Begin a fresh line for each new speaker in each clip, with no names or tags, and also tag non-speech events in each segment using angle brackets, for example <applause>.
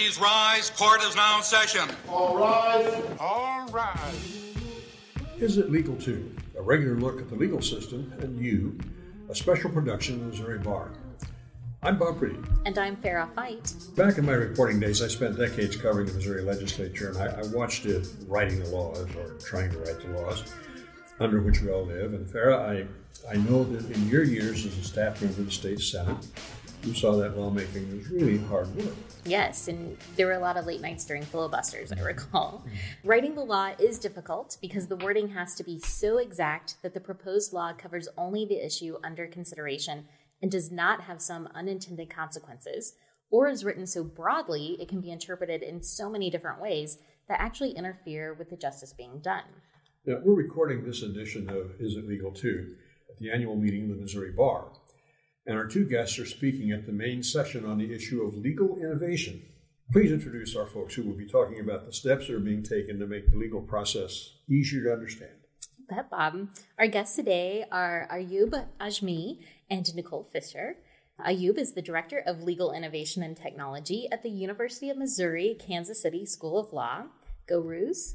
Please rise. Court is now in session.
All rise.
All rise.
Is It Legal to? A regular look at the legal system and you, a special production of the Missouri Bar. I'm Bob Priddy.
And I'm Farrah Fite.
Back in my reporting days, I spent decades covering the Missouri legislature, and I, I watched it writing the laws, or trying to write the laws, under which we all live. And Farrah, I, I know that in your years as a staff member of the state senate, you saw that lawmaking was really hard work.
Yes, and there were a lot of late nights during filibusters, I mm-hmm. recall. Mm-hmm. Writing the law is difficult because the wording has to be so exact that the proposed law covers only the issue under consideration and does not have some unintended consequences, or is written so broadly it can be interpreted in so many different ways that actually interfere with the justice being done.
Now, we're recording this edition of Is It Legal To at the annual meeting of the Missouri Bar and our two guests are speaking at the main session on the issue of legal innovation. Please introduce our folks who will be talking about the steps that are being taken to make the legal process easier to understand.
That Bob. Um, our guests today are Ayyoub Ajmi and Nicole Fisher. Ayyoub is the Director of Legal Innovation and Technology at the University of Missouri Kansas City School of Law. Go Roos.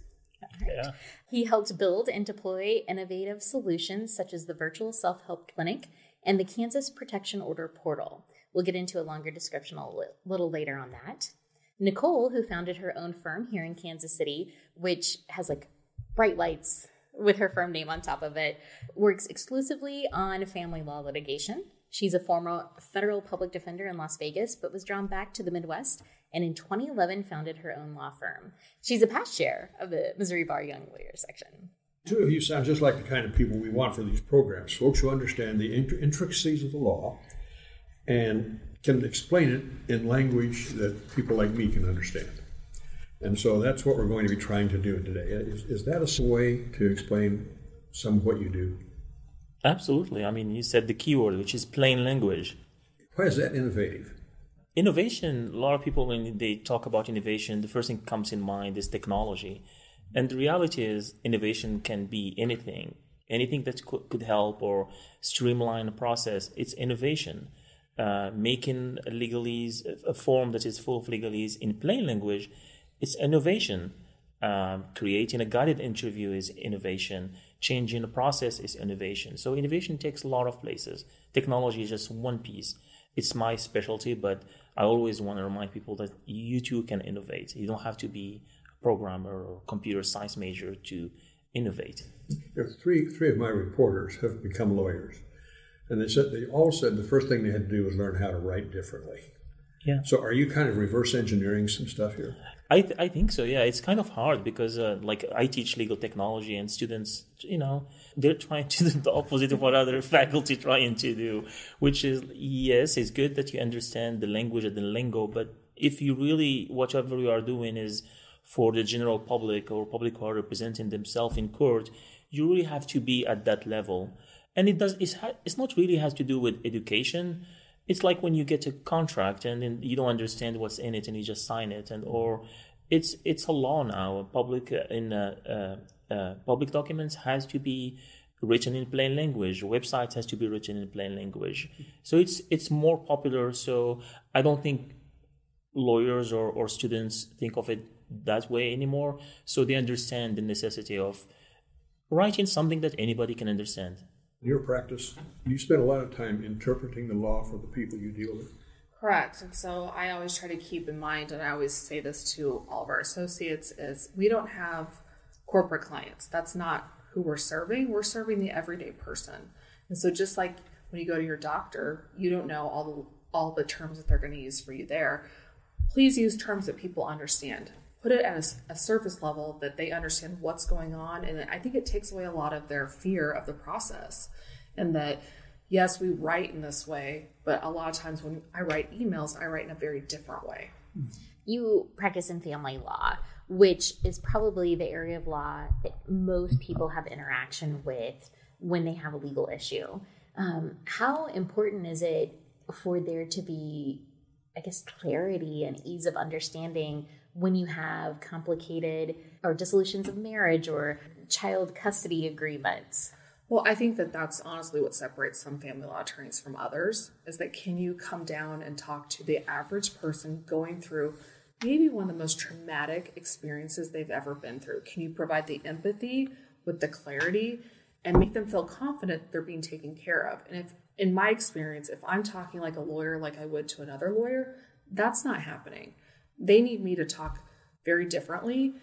Yeah. He helped build and deploy innovative solutions such as the virtual self help clinic and the Kansas Protection Order portal. We'll get into a longer description a little later on that. Nicole, who founded her own firm here in Kansas City, which has like bright lights with her firm name on top of it, works exclusively on family law litigation. She's a former federal public defender in Las Vegas, but was drawn back to the Midwest and in 2011 founded her own law firm. She's a past chair of the Missouri Bar Young Lawyers section.
Two of you sound just like the kind of people we want for these programs folks who understand the intricacies of the law and can explain it in language that people like me can understand. And so that's what we're going to be trying to do today. Is, is that a way to explain some of what you do?
Absolutely. I mean, you said the keyword, which is plain language.
Why is that innovative?
Innovation, a lot of people, when they talk about innovation, the first thing comes in mind is technology. And the reality is, innovation can be anything, anything that could, help or streamline a process. It's innovation. Uh, making legalese a form that is full of legalese in plain language, it's innovation. Um, creating a guided interview is innovation. Changing a process is innovation. So innovation takes a lot of places. Technology is just one piece. It's my specialty, but I always want to remind people that you too can innovate. You don't have to be programmer or computer science major to innovate.
Three, three of my reporters have become lawyers. And they said they all said the first thing they had to do was learn how to write differently.
Yeah.
So are you kind of reverse engineering some stuff here?
I, th- I think so. Yeah, it's kind of hard because uh, like I teach legal technology and students, you know, they're trying to do the opposite of what other <laughs> faculty trying to do, which is yes, it's good that you understand the language and the lingo, but if you really whatever you are doing is for the general public or public who are representing themselves in court, you really have to be at that level. And it does. It's, it's not really has to do with education. It's like when you get a contract and then you don't understand what's in it and you just sign it, and or it's it's a law now. Public uh, in uh, uh, uh, public documents has to be written in plain language. Websites has to be written in plain language. So it's it's more popular. So I don't think lawyers or, or students think of it that way anymore. So they understand the necessity of writing something that anybody can understand.
In your practice, you spend a lot of time interpreting the law for the people you deal with.
Correct. And so I always try to keep in mind, and I always say this to all of our associates, is we don't have corporate clients. That's not who we're serving. We're serving the everyday person. And so just like when you go to your doctor, you don't know all the all the terms that they're going to use for you there. Please use terms that people understand put it at a, a, surface level that they understand what's going on. And I think it takes away a lot of their fear of the process. And that, yes, we write in this way, but a lot of times when I write emails, I write in a very different way.
You practice in family law, which is probably the area of law that most people have interaction with when they have a legal issue. Um, how important is it for there to be, I guess, clarity and ease of understanding when you have complicated or dissolutions of marriage or child custody agreements.
Well, I think that that's honestly what separates some family law attorneys from others is that can you come down and talk to the average person going through maybe one of the most traumatic experiences they've ever been through. Can you provide the empathy with the clarity and make them feel confident they're being taken care of? And if, in my experience, if I'm talking like a lawyer, like I would to another lawyer, that's not happening. They need me to talk very differently,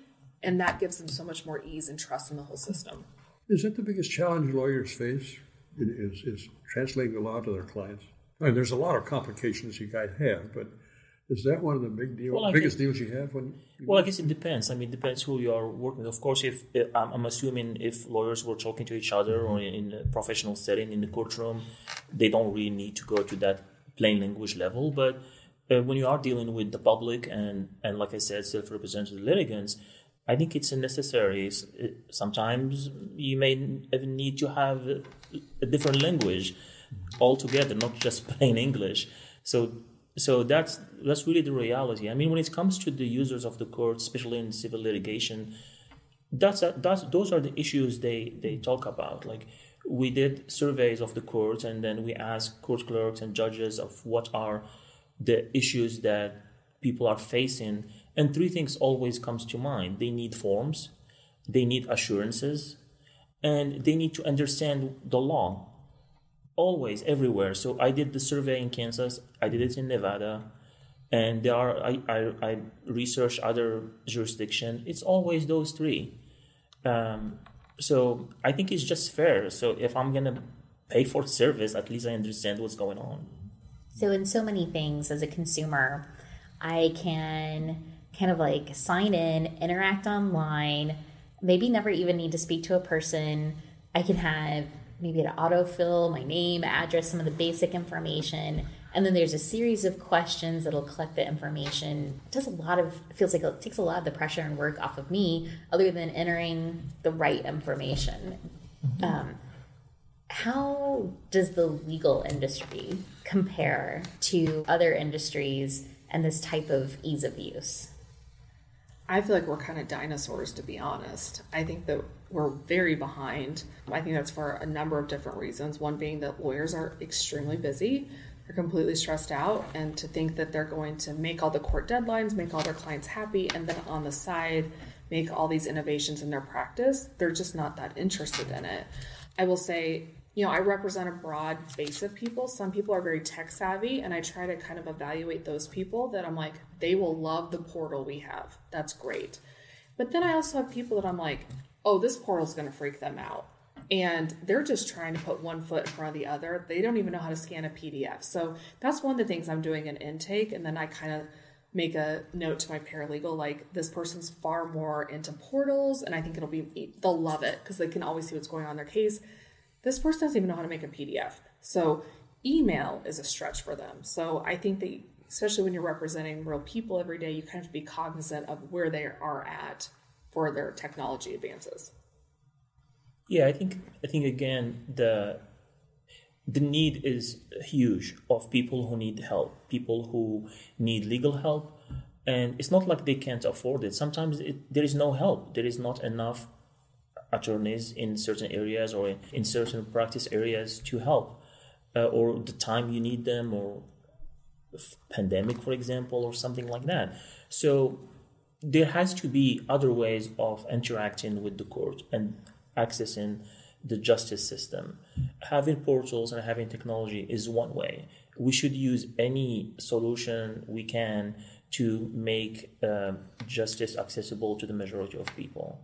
and that gives them so much more ease and trust in the whole system.
Is that the biggest challenge lawyers face? Is, is translating the law to their clients? I mean, there's a lot of complications you guys have, but is that one of the big deal,
Well,
biggest
think-
deals you have when? You
Well, I guess it depends. I mean, it depends who you are working with. Of course, if uh, I'm, I'm assuming if lawyers were talking to each other or in a professional setting in the courtroom, they don't really need to go to that plain language level. But uh, when you are dealing with the public and, and like I said, self-represented litigants, I think it's necessary. Sometimes you may even need to have a, a different language altogether, not just <laughs> plain English. So so that's that's really the reality. I mean, when it comes to the users of the court, especially in civil litigation, that's that's those are the issues they they talk about. Like we did surveys of the courts, and then we asked court clerks and judges of what are the issues that people are facing, and three things always comes to mind: they need forms, they need assurances, and they need to understand the law. Always everywhere. So i did the survey in kansas i did it in nevada and there are i i, I researched other jurisdiction. It's always those three. Um, so i think it's just fair. So if i'm gonna pay for service at least i understand what's going on
So, in so many things as a consumer, I can kind of like sign in, interact online, maybe never even need to speak to a person. I can have maybe an autofill, my name, address, some of the basic information. And then there's a series of questions that'll collect the information. It does a lot of, feels like it takes a lot of the pressure and work off of me, other than entering the right information. Um, how does the legal industry compare to other industries and this type of ease of use?
I feel like we're kind of dinosaurs, to be honest. I think that we're very behind. I think that's for a number of different reasons. One being that lawyers are extremely busy, they're completely stressed out, and to think that they're going to make all the court deadlines, make all their clients happy, and then on the side, make all these innovations in their practice, they're just not that interested in it. I will say, you know, I represent a broad base of people. Some people are very tech savvy, and I try to kind of evaluate those people that I'm like, they will love the portal we have. That's great. But then I also have people that I'm like, oh, this portal's going to freak them out. And they're just trying to put one foot in front of the other. They don't even know how to scan a PDF. So that's one of the things I'm doing in intake. And then I kind of make a note to my paralegal like, this person's far more into portals. And I think it'll be, they'll love it because they can always see what's going on in their case. This person doesn't even know how to make a PDF. So email is a stretch for them. So I think that, especially when you're representing real people every day, you kind of have to be cognizant of where they are at for their technology advances.
Yeah, I think I think again the the need is huge of people who need help, people who need legal help, and it's not like they can't afford it. Sometimes it, there is no help. There is not enough attorneys in certain areas or in certain practice areas to help, uh, or the time you need them, or pandemic, for example, or something like that. So there has to be other ways of interacting with the court and accessing the justice system. Having portals and having technology is one way. We should use any solution we can to make uh, justice accessible to the majority of people.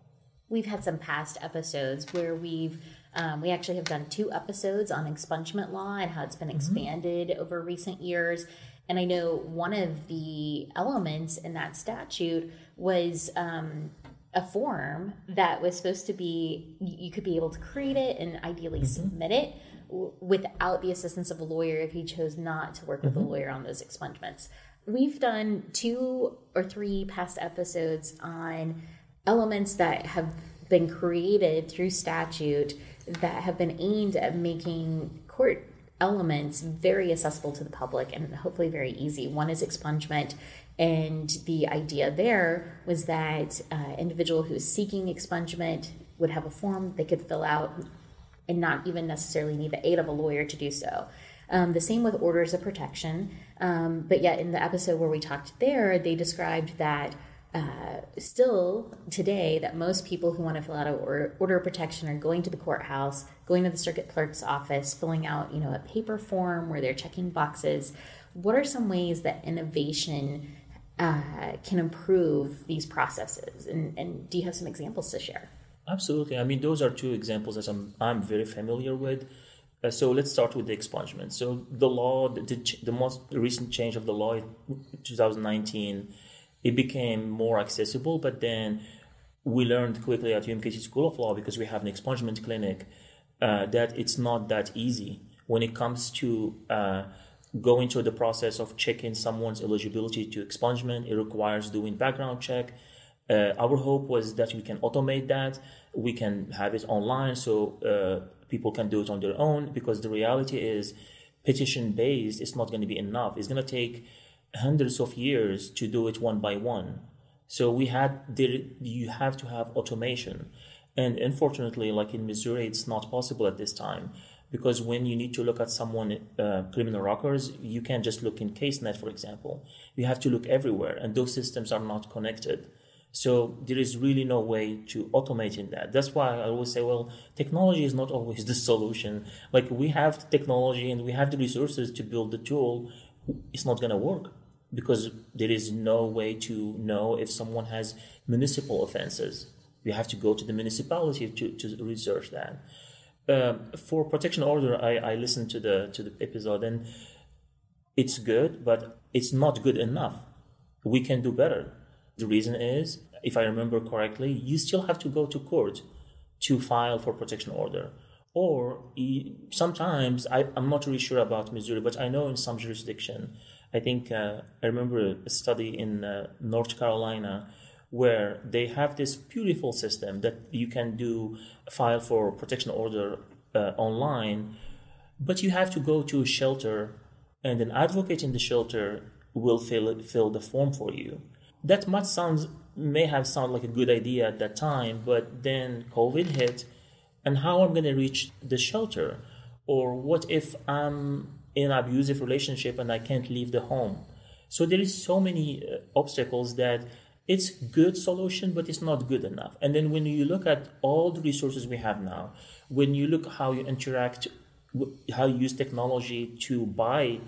We've had some past episodes where we've um, we actually have done two episodes on expungement law and how it's been expanded over recent years. And I know one of the elements in that statute was um, a form that was supposed to be you could be able to create it and ideally submit it w- without the assistance of a lawyer if you chose not to work with a lawyer on those expungements. We've done two or three past episodes on elements that have been created through statute that have been aimed at making court elements very accessible to the public and hopefully very easy. One is expungement, and the idea there was that uh, individual who is seeking expungement would have a form they could fill out and not even necessarily need the aid of a lawyer to do so. Um, the same with orders of protection. Um, but yet, in the episode where we talked there, they described that uh, still today that most people who want to fill out an order, order of protection are going to the courthouse, going to the circuit clerk's office, filling out you know a paper form where they're checking boxes. What are some ways that innovation uh, can improve these processes? And, and do you have some examples to share?
Absolutely. I mean, those are two examples that I'm, I'm very familiar with. Uh, so let's start with the expungement. So the law, the, the most recent change of the law in 2019, it became more accessible, but then we learned quickly at UMKC School of Law because we have an expungement clinic uh, that it's not that easy when it comes to uh, going through the process of checking someone's eligibility to expungement. It requires doing background check. Uh, our hope was that we can automate that. We can have it online so uh, people can do it on their own because the reality is petition based is not going to be enough. It's going to take hundreds of years to do it one by one. So we had there, you have to have automation, and unfortunately, like in Missouri, it's not possible at this time because when you need to look at someone uh, criminal records, you can't just look in CaseNet, for example. You have to look everywhere, and those systems are not connected. So there is really no way to automate in that. That's why I always say, well, technology is not always <laughs> the solution. Like we have technology and we have the resources to build the tool, it's not going to work because there is no way to know if someone has municipal offenses. You have to go to the municipality to, to research that. Um, for protection order, I, I listened to the to the episode and it's good, but it's not good enough. We can do better. The reason is, if I remember correctly, you still have to go to court to file for protection order. Or sometimes I, I'm not really sure about Missouri, but I know in some jurisdiction I think uh, I remember a study in uh, North Carolina where they have this beautiful system that you can do file for protection order uh, online, but you have to go to a shelter, and an advocate in the shelter will fill fill the form for you. That much sounds may have sounded like a good idea at that time, but then COVID hit, and how am I'm going to reach the shelter, or what if I'm in an abusive relationship and I can't leave the home. So there is so many uh, obstacles that it's good solution, but it's not good enough. And then when you look at all the resources we have now, when you look how you interact, how you use technology to buy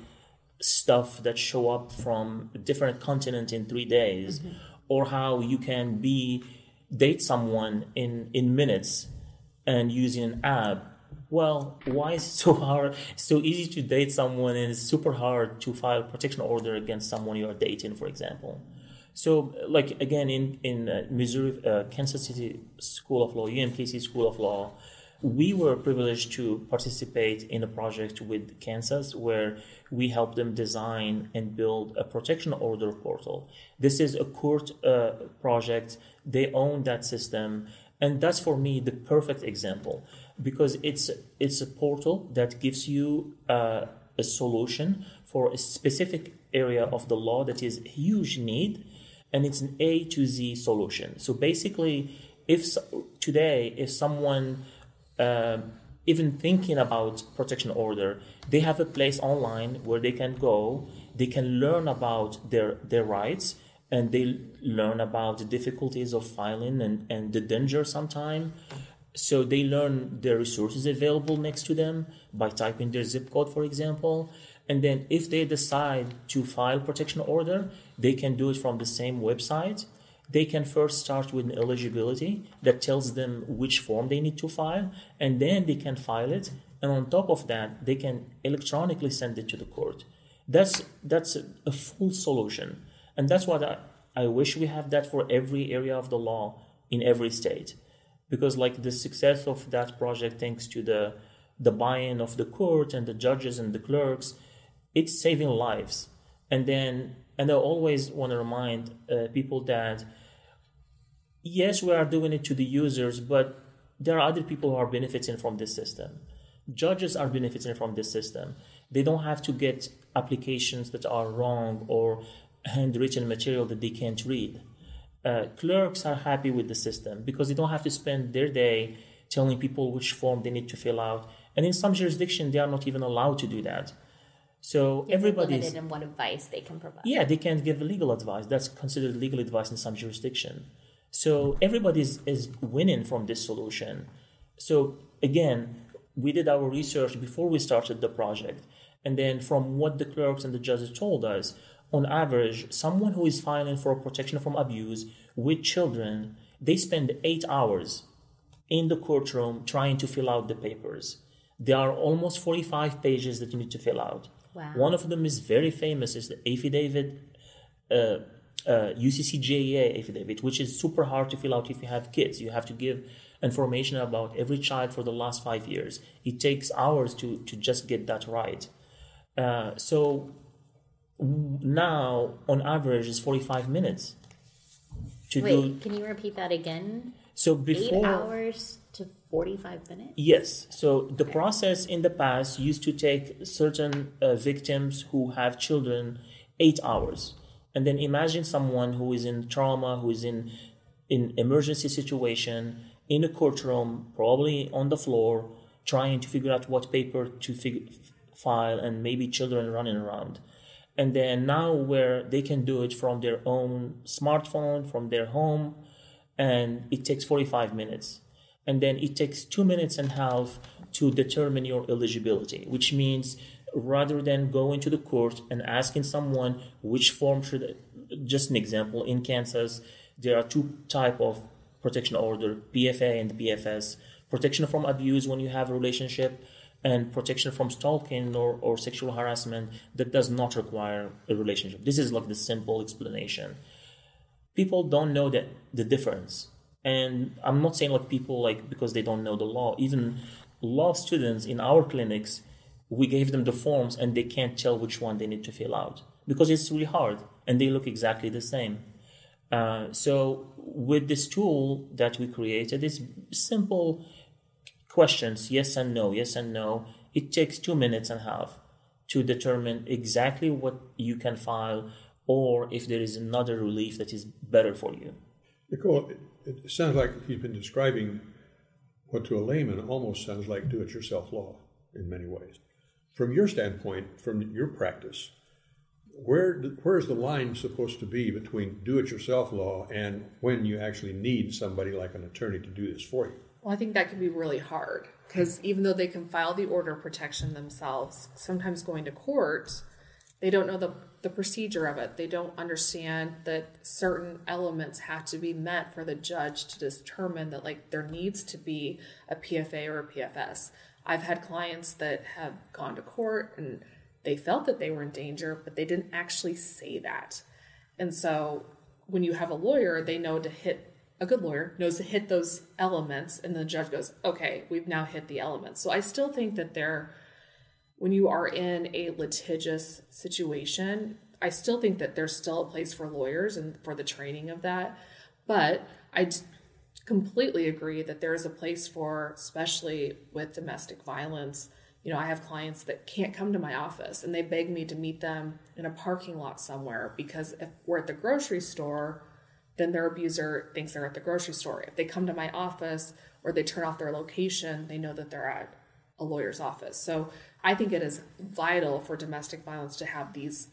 stuff that show up from different continent in three days, mm-hmm. or how you can be date someone in in minutes and using an app well, why is it so hard? It's so easy to date someone and it's super hard to file a protection order against someone you are dating, for example. So, like again, in in uh, Missouri, uh, Kansas City School of Law, UMKC School of Law, we were privileged to participate in a project with Kansas where we helped them design and build a protection order portal. This is a court uh, project. They own that system, and that's for me the perfect example because it's it's a portal that gives you uh, a solution for a specific area of the law that is huge need and it's an a to z solution. So basically if today if someone uh, even thinking about protection order they have a place online where they can go they can learn about their their rights and they learn about the difficulties of filing and, and the danger sometimes so they learn the resources available next to them by typing their zip code, for example. And then if they decide to file protection order, they can do it from the same website. They can first start with an eligibility that tells them which form they need to file, and then they can file it. And on top of that, they can electronically send it to the court. That's that's a full solution, and that's what I, I wish we have that for every area of the law in every state because like the success of that project thanks to the the buy-in of the court and the judges and the clerks it's saving lives. And then and i always want to remind uh, people that yes we are doing it to the users but there are other people who are benefiting from this system. Judges are benefiting from this system. They don't have to get applications that are wrong or <laughs> handwritten material that they can't read uh, clerks are happy with the system because they don't have to spend their day telling people which form they need to fill out. And in some jurisdictions, they are not even allowed to do that. So everybody
limited in what advice they can provide.
yeah, they can't give legal advice. That's considered legal advice in some jurisdiction. So everybody is, is winning from this solution. So again, we did our research before we started the project. And then from what the clerks and the judges told us, on average, someone who is filing for protection from abuse with children, they spend eight hours in the courtroom trying to fill out the papers. There are almost 45 pages that you need to fill out.
Wow.
One of them is very famous, is the affidavit, uh, uh, UCCJEA affidavit, which is super hard to fill out if you have kids. You have to give information about every child for the last five years. It takes hours to, to just get that right. Uh, so now, on average, is 45 minutes to do.
Wait, can you repeat that again?
So
Eight hours to 45 minutes?
Yes. So the process in the past used to take certain uh, victims who have children eight hours, and then imagine someone who is in trauma, who is in in emergency situation in a courtroom, probably on the floor, trying to figure out what paper to fig- file, and maybe children running around. And then now, where they can do it from their own smartphone, from their home, and it takes 45 minutes. And then it takes two minutes and a half to determine your eligibility which means rather than going to the court and asking someone which form should just an example in kansas there are two type of protection order pfa and pfs protection from abuse when you have a relationship and protection from stalking or, or sexual harassment that does not require a relationship. This is like the simple explanation. People don't know that the difference. And i'm not saying like people like because they don't know the law. Even law students in our clinics we gave them the forms and they can't tell which one they need to fill out because it's really hard and they look exactly the same. Uh, so with this tool that we created it's simple questions yes and no yes and no it takes two minutes and a half to determine exactly what you can file or if there is another relief that is better for you.
Nicole, it, sounds like you've been describing what to a layman almost sounds like do it yourself law in many ways. From your standpoint, from your practice, where where is the line supposed to be between do it yourself law and when you actually need somebody like an attorney to do this for you?
Well, I think that can be really hard because even though they can file the order protection themselves, sometimes going to court, they don't know the, the procedure of it. They don't understand that certain elements have to be met for the judge to determine that, like, there needs to be a PFA or a PFS. I've had clients that have gone to court and they felt that they were in danger, but they didn't actually say that. And so when you have a lawyer, they know to hit a good lawyer knows to hit those elements and the judge goes okay we've now hit the elements. So i still think that there when you are in a litigious situation i still think that there's still a place for lawyers and for the training of that. But I completely agree that there is a place for especially with domestic violence you know i have clients that can't come to my office and they beg me to meet them in a parking lot somewhere because if we're at the grocery store then their abuser thinks they're at the grocery store. If they come to my office or they turn off their location, they know that they're at a lawyer's office. So I think it is vital for domestic violence to have these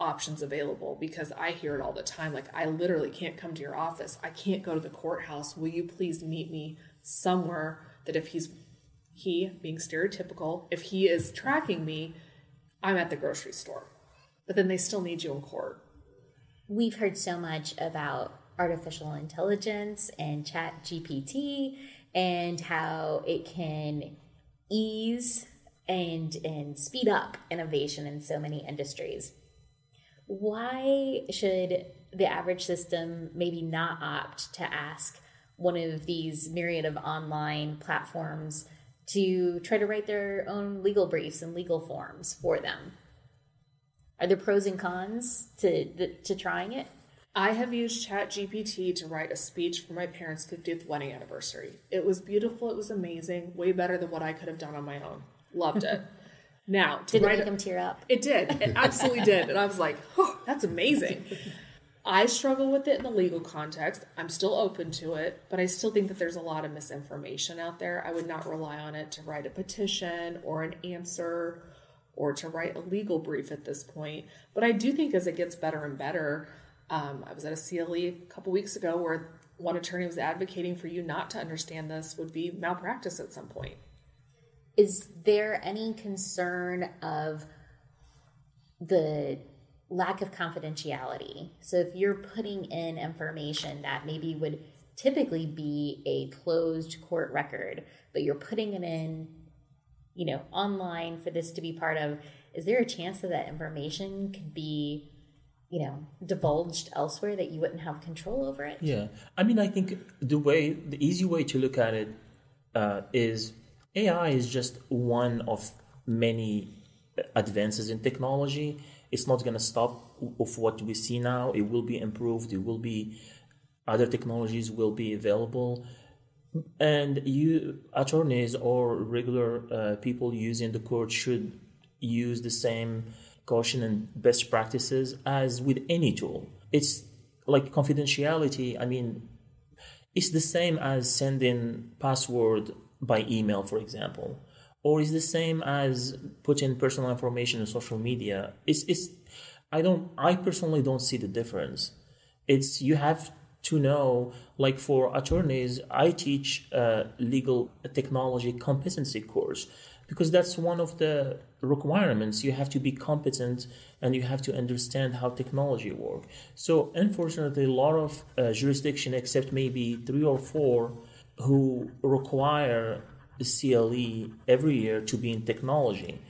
options available because I hear it all the time. Like, I literally can't come to your office. I can't go to the courthouse. Will you please meet me somewhere that if he's, he being stereotypical, if he is tracking me, I'm at the grocery store. But then they still need you in court.
We've heard so much about artificial intelligence and chat GPT and how it can ease and and speed up innovation in so many industries. Why should the average system maybe not opt to ask one of these myriad of online platforms to try to write their own legal briefs and legal forms for them? Are there pros and cons to to trying it?
I have used ChatGPT to write a speech for my parents' 50th wedding anniversary. It was beautiful. It was amazing. Way better than what I could have done on my own. Loved it. <laughs> Now, to
Did it make
a-
them tear up?
it did. It <laughs> absolutely did. And I was like, oh, that's amazing. <laughs> I struggle with it in the legal context. I'm still open to it, but I still think that there's a lot of misinformation out there. I would not rely on it to write a petition or an answer or to write a legal brief at this point. But I do think as it gets better and better, um, I was at a CLE a couple weeks ago where one attorney was advocating for you not to understand this would be malpractice at some point.
Is there any concern of the lack of confidentiality? So if you're putting in information that maybe would typically be a closed court record, but you're putting it in, you know, online for this to be part of, is there a chance that that information could be you know divulged elsewhere that you wouldn't have control over it?
Yeah. I mean i think the way the easy way to look at it uh, is ai is just one of many advances in technology. It's not going to stop of what we see now. It will be improved. It will be other technologies will be available. And you attorneys or regular uh, people using the court should use the same caution and best practices as with any tool. It's like confidentiality. I mean, it's the same as sending password by email, for example, or it's the same as putting personal information in social media. It's it's I don't I personally don't see the difference. It's you have to know like for attorneys i teach a legal technology competency course because that's one of the requirements. You have to be competent and you have to understand how technology works so unfortunately a lot of uh, jurisdiction except maybe three or four who require the cle every year to be in technology.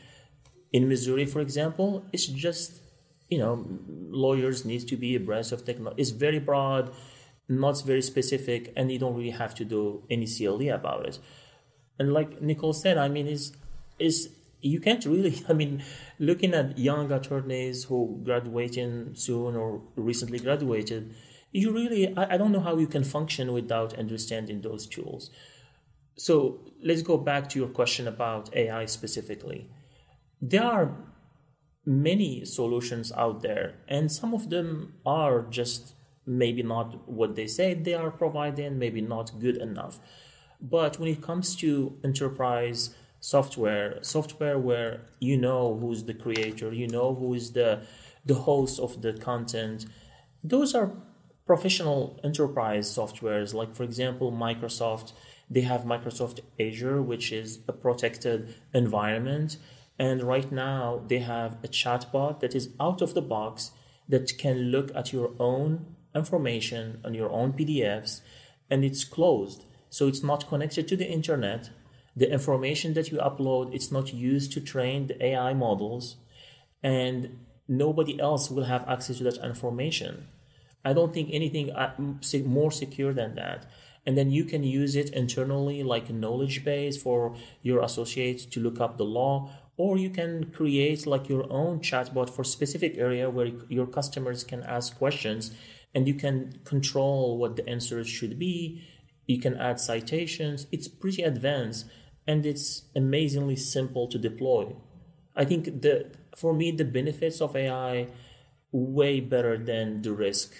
In missouri for example it's just you know lawyers need to be abreast of technology it's very broad not very specific and you don't really have to do any cle about it. And like nicole said i mean is is you can't really <laughs> i mean looking at young attorneys who graduating soon or recently graduated you really I, I don't know how you can function without understanding those tools. So let's go back to your question about ai specifically. There are many solutions out there and some of them are just maybe not what they say they are providing maybe not good enough. But when it comes to enterprise software software where you know who's the creator you know who is the the host of the content. Those are professional enterprise softwares. Like for example microsoft they have microsoft azure which is a protected environment. And right now they have a chatbot that is out of the box that can look at your own information on your own pdfs and it's closed. So it's not connected to the internet the information that you upload it's not used to train the ai models and nobody else will have access to that information. I don't think anything uh, more secure than that. And then you can use it internally like a knowledge base for your associates to look up the law or you can create like your own chatbot for specific area where your customers can ask questions and you can control what the answers should be. You can add citations. It's pretty advanced and it's amazingly simple to deploy. I think the for me the benefits of AI way better than the risk.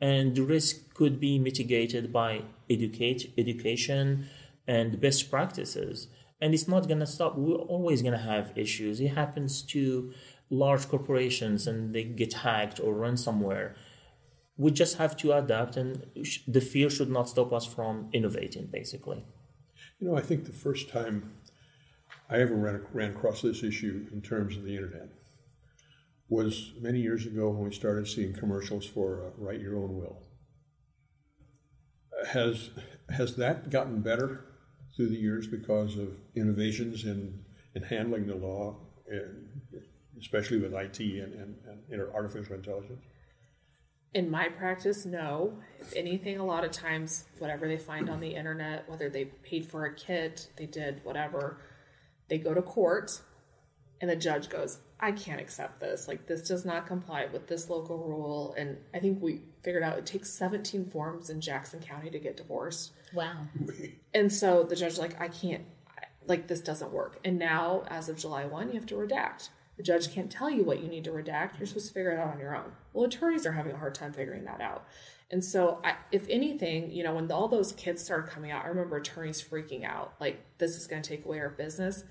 And the risk could be mitigated by educate education and best practices. And it's not gonna stop. We're always gonna have issues. It happens to large corporations and they get hacked or run somewhere. We just have to adapt, and the fear should not stop us from innovating, basically.
You know, I think the first time I ever ran, ran across this issue in terms of the internet was many years ago when we started seeing commercials for uh, Write Your Own Will. Has, has that gotten better through the years because of innovations in, in handling the law, and especially with IT and, and, and artificial intelligence?
In my practice, no. If anything, a lot of times, whatever they find on the internet, whether they paid for a kit, they did whatever, they go to court and the judge goes, I can't accept this. Like, this does not comply with this local rule. And I think we figured out it takes 17 forms in Jackson County to get divorced.
Wow.
And so the judge, like, I can't, like, this doesn't work. And now, as of July 1, you have to redact. The judge can't tell you what you need to redact. You're supposed to figure it out on your own. Well, attorneys are having a hard time figuring that out. And so, I, if anything, you know, when all those kids started coming out, I remember attorneys freaking out like, this is going to take away our business.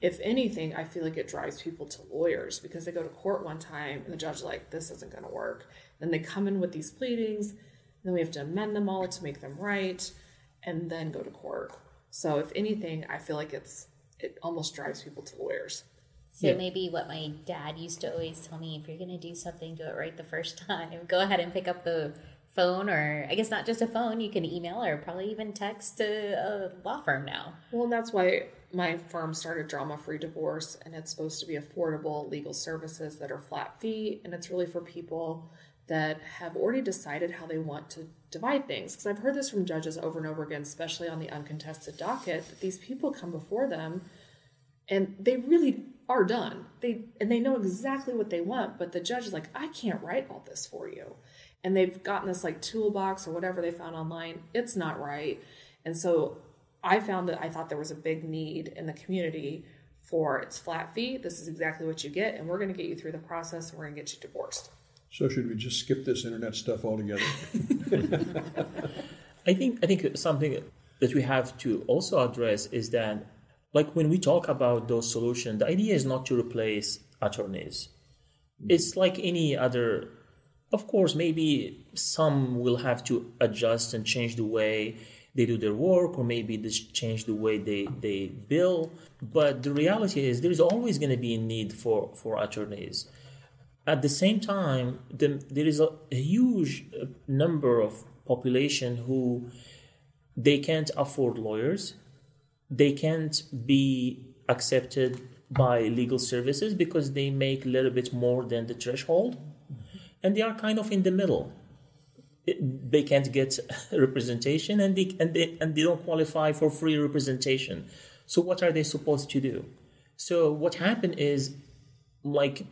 if anything, I feel like it drives people to lawyers because they go to court one time and the judge is like, this isn't going to work. Then they come in with these pleadings, then we have to amend them all to make them right, and then go to court. So if anything, I feel like it's it almost drives people to lawyers.
So maybe what my dad used to always tell me: if you're going to do something, do it right the first <laughs> time. Go ahead and pick up the phone, or I guess not just a phone. You can email or probably even text a, a law firm now.
Well, and that's why my firm started Drama Free Divorce, and it's supposed to be affordable legal services that are flat fee, and it's really for people that have already decided how they want to divide things. Because I've heard this from judges over and over again, especially on the uncontested docket, that these people come before them and they really are done. They and they know exactly what they want, but the judge is like, I can't write all this for you. And they've gotten this like toolbox or whatever they found online. It's not right. And so I found that I thought there was a big need in the community for its flat fee. This is exactly what you get, and we're going to get you through the process and we're going to get you divorced.
So should we just skip this internet stuff altogether? <laughs> <laughs>
I think I think something that we have to also address is that like when we talk about those solutions, the idea is not to replace attorneys. It's like any other of course maybe some will have to adjust and change the way they do their work or maybe they change the way they, they bill. But the reality is there's always going to be a need for, for attorneys. At the same time, the, there is a, a huge uh, number of population who they can't afford lawyers. They can't be accepted by legal services because they make a little bit more than the threshold. And they are kind of in the middle. They can't get <laughs> representation and they, and they and they don't qualify for free representation. So what are they supposed to do? So what happened is like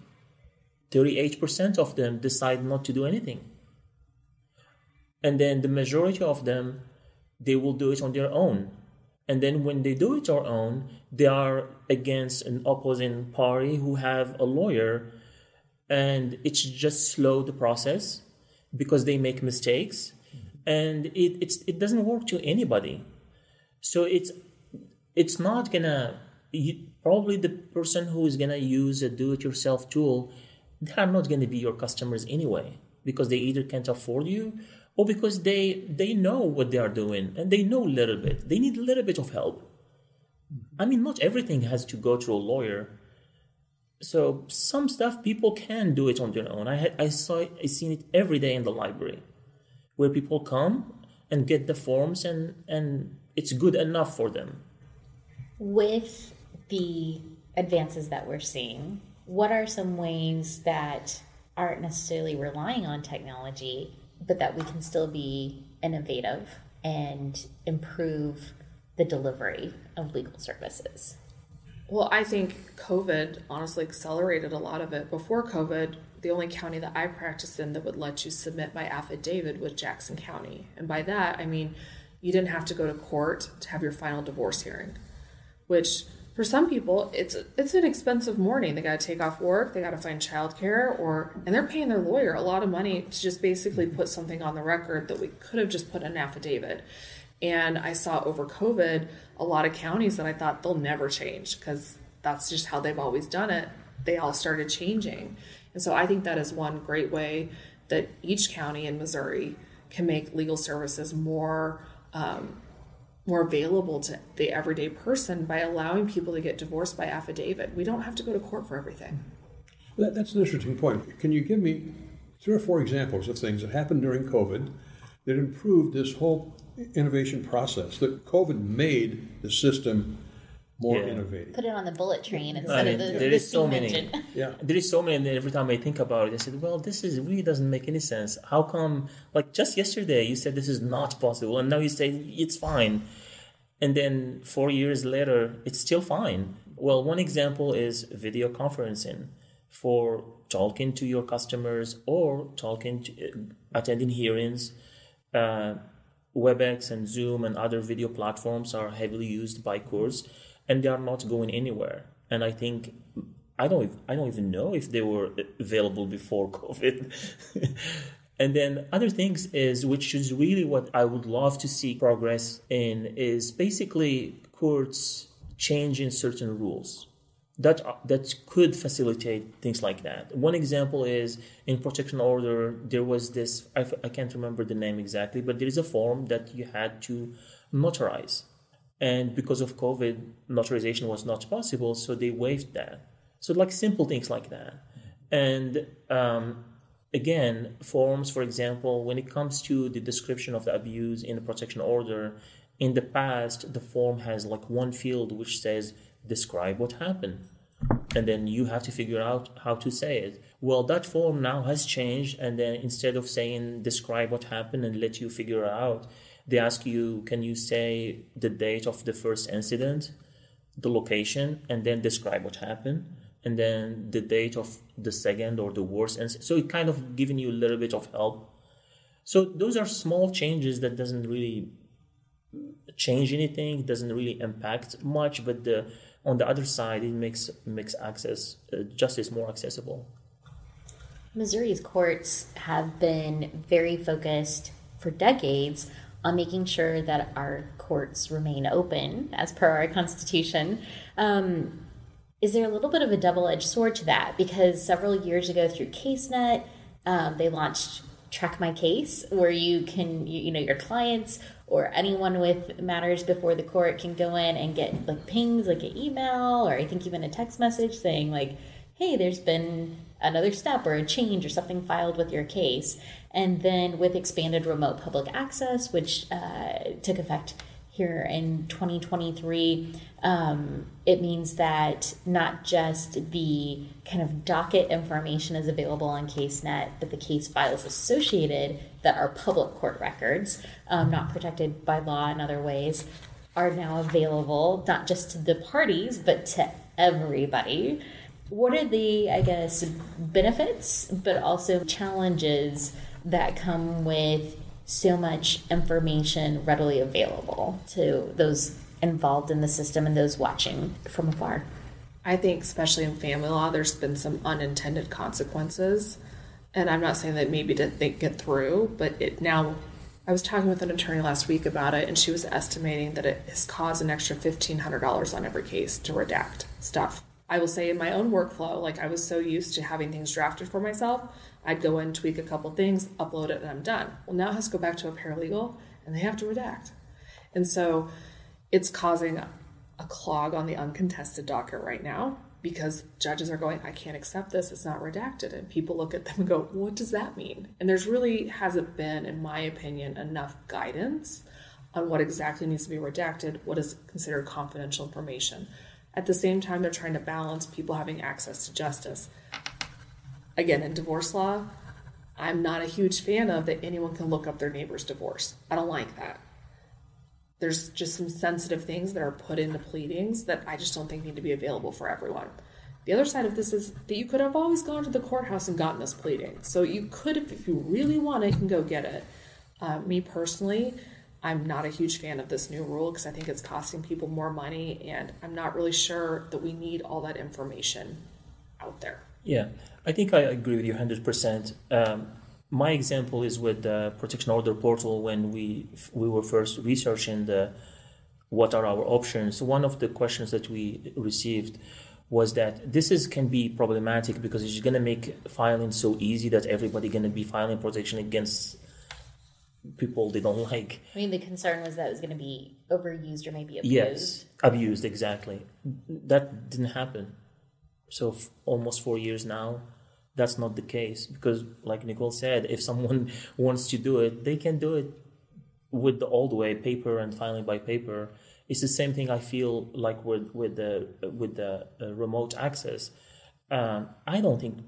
38% of them decide not to do anything. And then the majority of them they will do it on their own and then when they do it their own they are against an opposing party who have a lawyer and it's just slow the process because they make mistakes. And it, it doesn't work to anybody. So it's it's not gonna probably the person who is gonna use a do-it-yourself tool they are not gonna be your customers anyway because they either can't afford you or because they they know what they are doing and they know a little bit they need a little bit of help i mean not everything has to go through a lawyer so some stuff people can do it on their own. I had, I saw it, I seen it every day in the library, where people come and get the forms and and it's good enough for them.
With the advances that we're seeing, what are some ways that aren't necessarily relying on technology, but that we can still be innovative and improve the delivery of legal services?
Well, I think COVID honestly accelerated a lot of it. Before COVID, the only county that I practiced in that would let you submit by affidavit was Jackson County. And by that, I mean you didn't have to go to court to have your final divorce hearing, which for some people it's it's an expensive morning. They got to take off work, they got to find childcare, or and they're paying their lawyer a lot of money to just basically put something on the record that we could have just put an affidavit. And I saw over COVID a lot of counties that I thought they'll never change because that's just how they've always done it. They all started changing. And so I think that is one great way that each county in Missouri can make legal services more um, more available to the everyday person by allowing people to get divorced by affidavit. We don't have to go to court for everything.
That, that's an interesting point. Can you give me three or four examples of things that happened during COVID that improved this whole innovation process. That COVID made the system more
Yeah.
innovative.
Put it on the bullet train instead
I mean,
of the,
there
the
is so
steam
many.
engine.
Yeah. <laughs>
There is so many, and every time I think about it, I said, "Well, this is really doesn't make any sense. How come? Like just yesterday, you said this is not possible, and now you say it's fine, and then four years later, it's still fine." Well, one example is video conferencing for talking to your customers or talking to uh, attending hearings. Uh, WebEx and Zoom and other video platforms are heavily used by courts, and they are not going anywhere. And I think I don't I don't even know if they were available before <laughs> COVID. and then other things is which is really what I would love to see progress in is basically courts changing certain rules. that that could facilitate things like that. One example is in protection order. There was this I, can't remember the name exactly, but there is a form that you had to notarize, and because of COVID, notarization was not possible, so they waived that. So like simple things like that, and um, again, forms, for example, when it comes to the description of the abuse in the protection order, in the past, the form has like one field which says describe what happened. And then you have to figure out how to say it. Well, that form now has changed, and then instead of saying describe what happened and let you figure out, they ask you, can you say the date of the first incident, the location, and then describe what happened, and then the date of the second or the worst incident. So it kind of giving you a little bit of help. So those are small changes that doesn't really change anything, doesn't really impact much, but the on the other side, it makes makes access uh, justice more accessible.
Missouri's courts have been very focused for decades on making sure that our courts remain open as per our constitution. Um, is there a little bit of a double edged sword to that? Because several years ago through CaseNet, um, they launched Track My Case, where you can, you, you know, your clients or anyone with matters before the court can go in and get like pings, like an email, or I think even a text message saying like, "Hey, there's been another step or a change or something filed with your case." And then with expanded remote public access, which uh, took effect here in 2023, um, it means that not just the kind of docket information is available on CaseNet, but the case files associated that are public court records, um, not protected by law in other ways, are now available not just to the parties, but to everybody. What are the, I guess, benefits, but also challenges that come with so much information readily available to those involved in the system and those watching from afar.
I think, especially in family law, there's been some unintended consequences. And I'm not saying that maybe didn't think it through, but it now. I was talking with an attorney last week about it, and she was estimating that it has caused an extra $1,500 on every case to redact stuff. I will say in my own workflow, like I was so used to having things drafted for myself, I'd go in, tweak a couple things, upload it, and I'm done. Well, now it has to go back to a paralegal and they have to redact. And so it's causing a clog on the uncontested docket right now because judges are going, I can't accept this, it's not redacted. And people look at them and go, What does that mean? And there's really hasn't been, in my opinion, enough guidance on what exactly needs to be redacted, what is considered confidential information. At the same time, they're trying to balance people having access to justice again, in divorce law, I'm not a huge fan of that anyone can look up their neighbor's divorce. I don't like that. There's just some sensitive things that are put into pleadings that I just don't think need to be available for everyone. The other side of this is that you could have always gone to the courthouse and gotten this pleading. So you could, if you really want it, you can go get it. Uh, me personally, I'm not a huge fan of this new rule because I think it's costing people more money, and I'm not really sure that we need all that information out there.
Yeah, I think I agree with you 100%. Um, my example is with the protection order portal when we we were first researching the what are our options. One of the questions that we received was that this is can be problematic because it's going to make filing so easy that everybody going to be filing protection against people they don't like.
I mean, the concern was that it was going to be overused or maybe abused.
Yes, abused exactly. That didn't happen. So f- almost four years now, that's not the case because, like Nicole said, if someone <laughs> wants to do it, they can do it with the old way, paper and filing by paper. It's the same thing I feel like with with the with the uh, remote access. Um, I don't think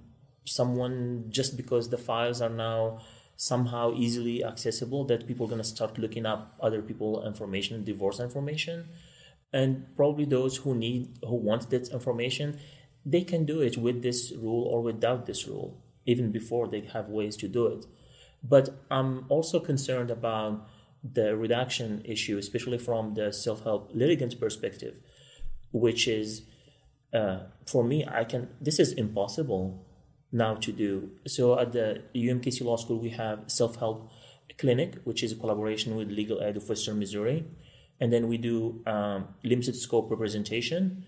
someone just because the files are now somehow easily accessible that people are going to start looking up other people information divorce information and probably those who need who want that information they can do it with this rule or without this rule, even before they have ways to do it. But I'm also concerned about the redaction issue, especially from the self help litigant perspective, which is uh, for me, I can, this is impossible now to do. So at the UMKC Law School, we have self help clinic, which is a collaboration with Legal Aid of Western Missouri. And then we do um, limited scope representation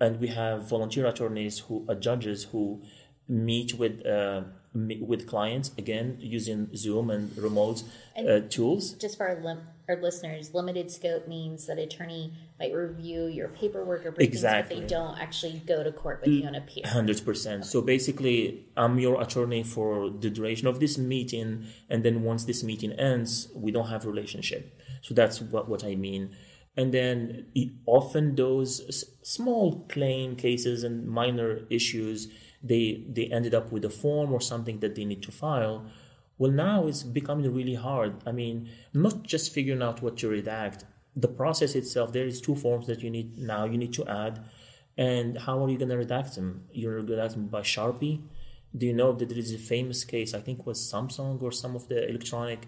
and we have volunteer attorneys who are judges who meet with uh, with clients again using Zoom and remote uh, tools.
Just for our, lim- our listeners, limited scope means that attorney might review your paperwork or briefings,
Exactly.
but they don't actually go to court with you and appear.
Hundred percent. So basically, I'm your attorney for the duration of this meeting, and then once this meeting ends, we don't have relationship. So that's what what I mean. And then often those s- small claim cases and minor issues, they they ended up with a form or something that they need to file. Well, now it's becoming really hard. I mean, not just figuring out what to redact. The process itself, there is two forms that you need now. You need to add and how are you going to redact them? You're going to redact them by Sharpie. Do you know that there is a famous case? I think was Samsung or some of the electronic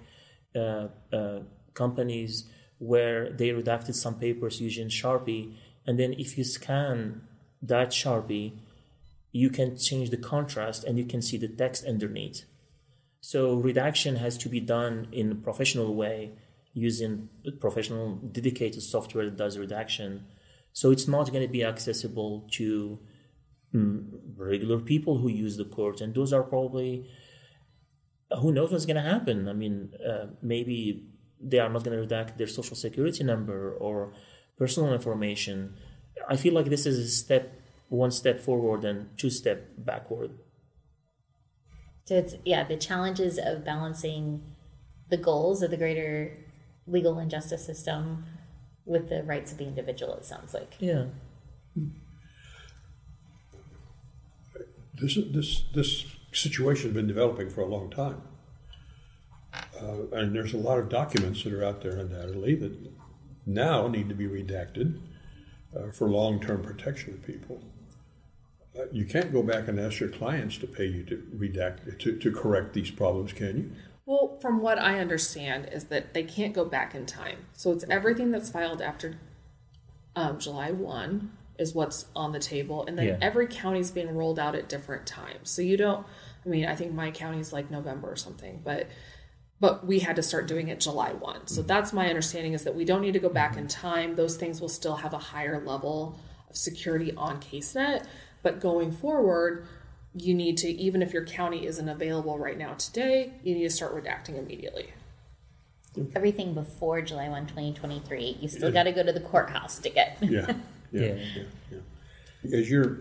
uh, uh, companies where they redacted some papers using Sharpie, and then if you scan that Sharpie, you can change the contrast and you can see the text underneath. So redaction has to be done in a professional way using professional dedicated software that does redaction. So it's not going to be accessible to mm, regular people who use the court, and those are probably who knows what's going to happen. I mean, uh, maybe they are not going to redact their social security number or personal information. I feel like this is a step, one step forward and two step backward.
So it's yeah, the challenges of balancing the goals of the greater legal and justice system with the rights of the individual. It sounds like.
Yeah.
This this this situation has been developing for a long time, uh, and there's a lot of documents that are out there undoubtedly that now need to be redacted uh, for long-term protection of people. Uh, you can't go back and ask your clients to pay you to redact to, to correct these problems, can you?
Well, from what I understand, is that they can't go back in time. So it's everything that's filed after um, July 1 is what's on the table. And then
Yeah.
every county's being rolled out at different times. So you don't, I mean, I think my county's like November or something, but but we had to start doing it July 1. So that's my understanding is that we don't need to go back in time. Those things will still have a higher level of security on CaseNet. But going forward, you need to, even if your county isn't available right now today, you need to start redacting immediately.
Everything before July 1, 2023, you still got to go to the courthouse to get.
Yeah, <laughs> yeah,
Yeah.
yeah. yeah. As you're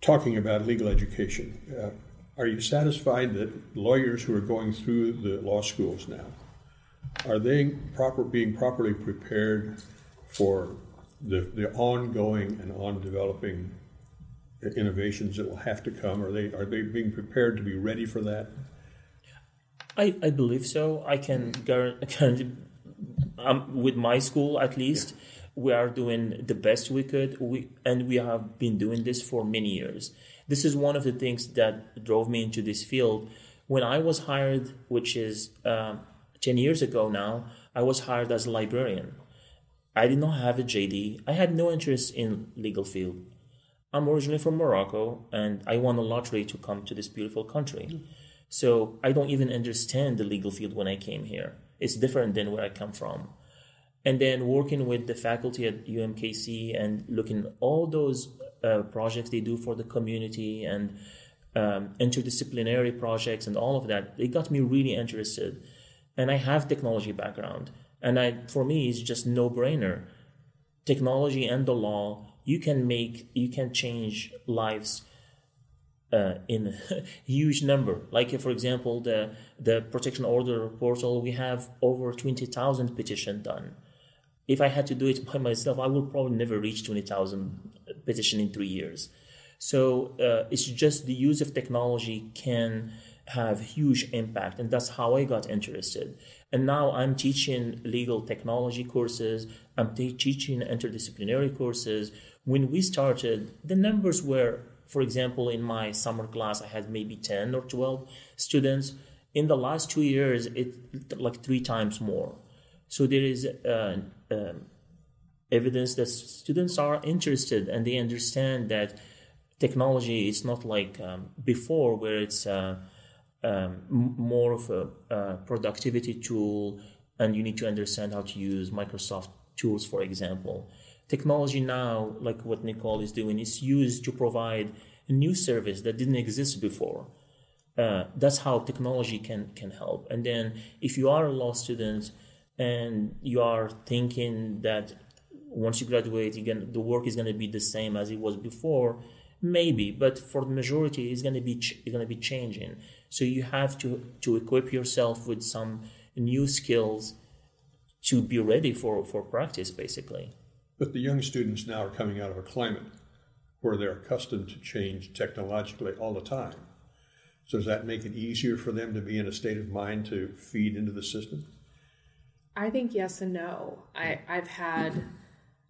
talking about legal education, uh, are you satisfied that lawyers who are going through the law schools now are they proper being properly prepared for the the ongoing and on developing innovations that will have to come? Are they are they being prepared to be ready for that?
I, I believe so. I can guarantee, um, with my school at least, we are doing the best we could. We and we have been doing this for many years. This is one of the things that drove me into this field. When I was hired, which is um, ten years ago now, I was hired as a librarian. I did not have a JD. I had no interest in legal field. I'm originally from Morocco, and I won a lottery to come to this beautiful country. So I don't even understand the legal field when I came here. It's different than where I come from. And then working with the faculty at UMKC and looking all those uh, projects they do for the community and um, interdisciplinary projects and all of that, it got me really interested. And I have technology background, and I for me it's just no brainer. Technology and the law, you can make, you can change lives uh, in a <laughs> huge number. Like, for example, the the protection order portal, we have over twenty thousand petition done. If I had to do it <laughs> by myself, I would probably never reach twenty thousand petition in three years. So uh, it's just the use of technology can have huge impact, and that's how I got interested. And now I'm teaching legal technology courses. I'm te- teaching interdisciplinary courses. When we started, the numbers were for example, in my summer class, I had maybe 10 or 12 students. In the last two years, it like three times more. So there is uh, um, evidence that students are interested and they understand that technology is not like um, before, where it's uh, um, more of a uh, productivity tool and you need to understand how to use Microsoft tools, for example. technology now, like what Nicole is doing, is used to provide a new service that didn't exist before. Uh, that's how technology can can help. And then if you are a law student and you are thinking that once you graduate, again, the work is going to be the same as it was before. Maybe, but for the majority, it's going to be ch- going to be changing. So you have to to equip yourself with some new skills to be ready for for practice, basically.
But the young students now are coming out of a climate where they're accustomed to change technologically all the time. So does that make it easier for them to be in a state of mind to feed into the system?
I think yes and no. I, I've had,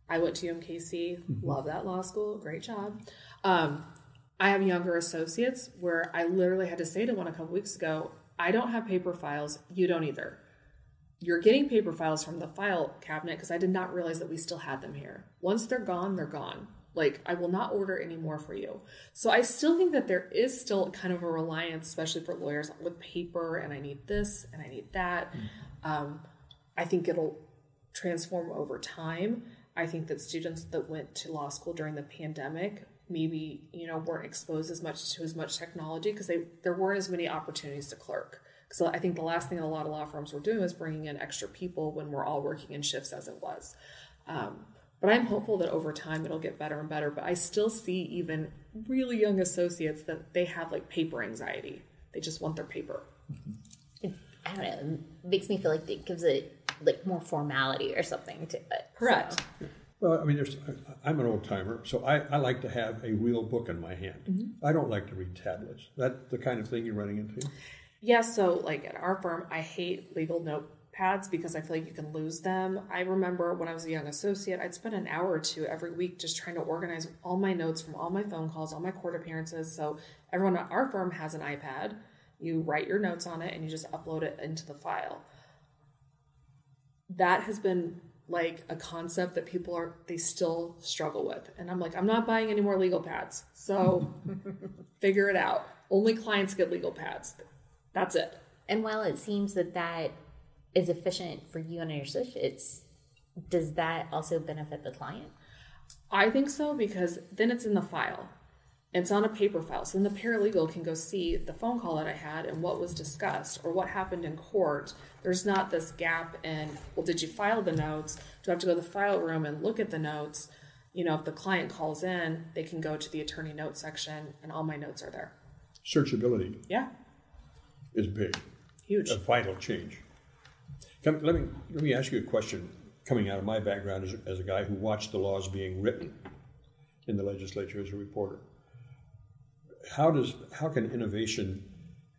I went to UMKC, love that law school, great job. Um, I have younger associates where I literally had to say to one a couple weeks ago, I don't have paper files, you don't either. You're getting paper files from the file cabinet because I did not realize that we still had them here. Once they're gone, they're gone. Like, I will not order any more for you. So, I still think that there is still kind of a reliance, especially for lawyers, with paper and I need this and I need that. Um, I think it'll transform over time. I think that students that went to law school during the pandemic maybe you know weren't exposed as much to as much technology because they there weren't as many opportunities to clerk. So I think the last thing a lot of law firms were doing was bringing in extra people when we're all working in shifts as it was. Um, but I'm hopeful that over time it'll get better and better. But I still see even really young associates that they have like paper anxiety. They just want their paper.
It's, I don't know. It makes me feel like it gives it like more formality or something to it.
Correct.
So,
Well, I mean, there's, I- I'm an old timer, so I, I like to have a real book in my hand. Mm-hmm. I don't like to read tablets. That's the kind of thing you're running into?
Yeah, so like at our firm, I hate legal notepads because I feel like you can lose them. I remember when I was a young associate, I'd spend an hour or two every week just trying to organize all my notes from all my phone calls, all my court appearances. So everyone at our firm has an iPad. You write your notes on it and you just upload it into the file. That has been like a concept that people are they still struggle with. And I'm like, I'm not buying any more legal pads. So <laughs> figure it out. Only clients get legal pads. That's it.
and while it seems that that is efficient for you and your associates, does that also benefit the client?
I think so because then it's in the file. It's on a paper file. So then the paralegal can go see the phone call that I had and what was discussed or what happened in court. There's not this gap in, well, did you file the notes? Do I have to go to the file room and look at the notes? You know, if the client calls in, they can go to the attorney notes section and all my notes are there.
Searchability
Yeah,
is big,
huge.
a vital change. Come, let me let me ask you a question. Coming out of my background as, as a guy who watched the laws being written in the legislature as a reporter, how does how can innovation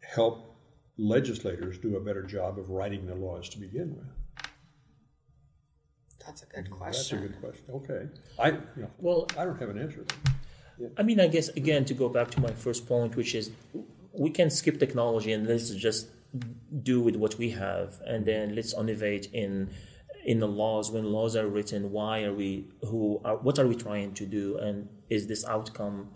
help legislators do a better job of writing the laws to begin with?
That's a good question.
That's a good question. Okay, I you know,
Well,
I don't have an answer.
I mean, I guess again to go back to my first point, which is we can skip technology and let's just do with what we have, and then let's innovate in in the laws. When laws are written, why are we? Who are? What are we trying to do? And is this outcome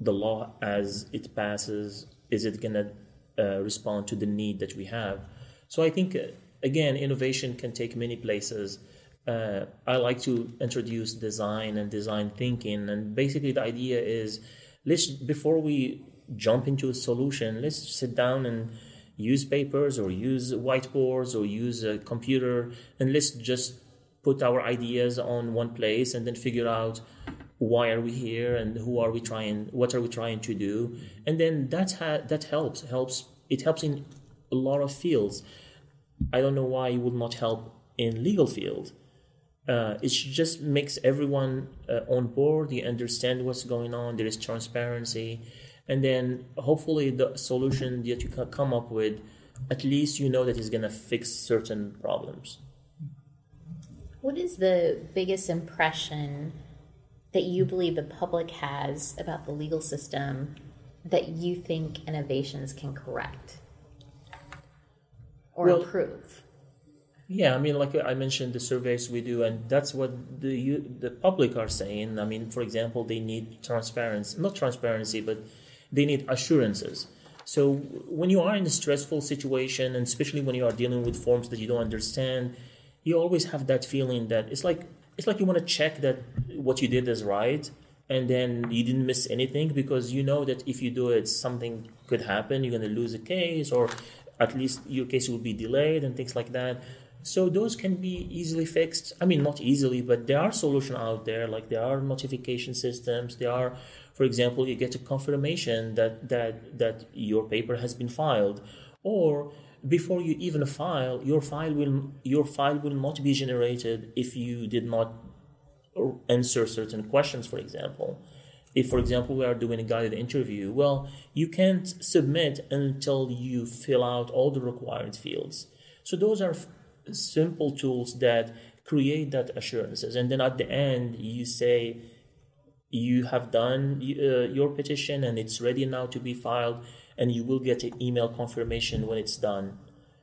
the law as it passes? Is it gonna uh, respond to the need that we have? So I think uh, again, innovation can take many places. Uh, I like to introduce design and design thinking, and basically the idea is let's before we jump into a solution, let's sit down and use papers or use whiteboards or use a computer, and let's just put our ideas on one place and then figure out why are we here and who are we trying what are we trying to do? And then that ha- that helps helps it helps in a lot of fields. I don't know why it would not help in legal field. Uh, it just makes everyone uh, on board you understand what's going on there is transparency. And then hopefully the solution that you can come up with at least you know that it's going to fix certain problems.
What is the biggest impression that you believe the public has about the legal system that you think innovations can correct or
Well-
improve?
Yeah, I mean, like I mentioned, the surveys we do, and that's what the you- the public are saying. I mean, for example, they need transparency, not transparency, but they need assurances. So when you are in a stressful situation, and especially when you are dealing with forms that you don't understand, you always have that feeling that it's like it's like you want to check that what you did is right and then you didn't miss anything because you know that if you do it something could happen you're going to lose a case or at least your case will be delayed and things like that. So those can be easily fixed. I mean not easily but there are solutions out there like there are notification systems there are for example you get a confirmation that that that your paper has been filed or before you even file your file will your file will not be generated if you did not answer certain questions for example. If for example we are doing a guided interview well you can't submit until you fill out all the required fields. So those are f- simple tools that create that assurances. And then at the end you say you have done uh, your petition and it's ready now to be filed and you will get an email confirmation when it's done.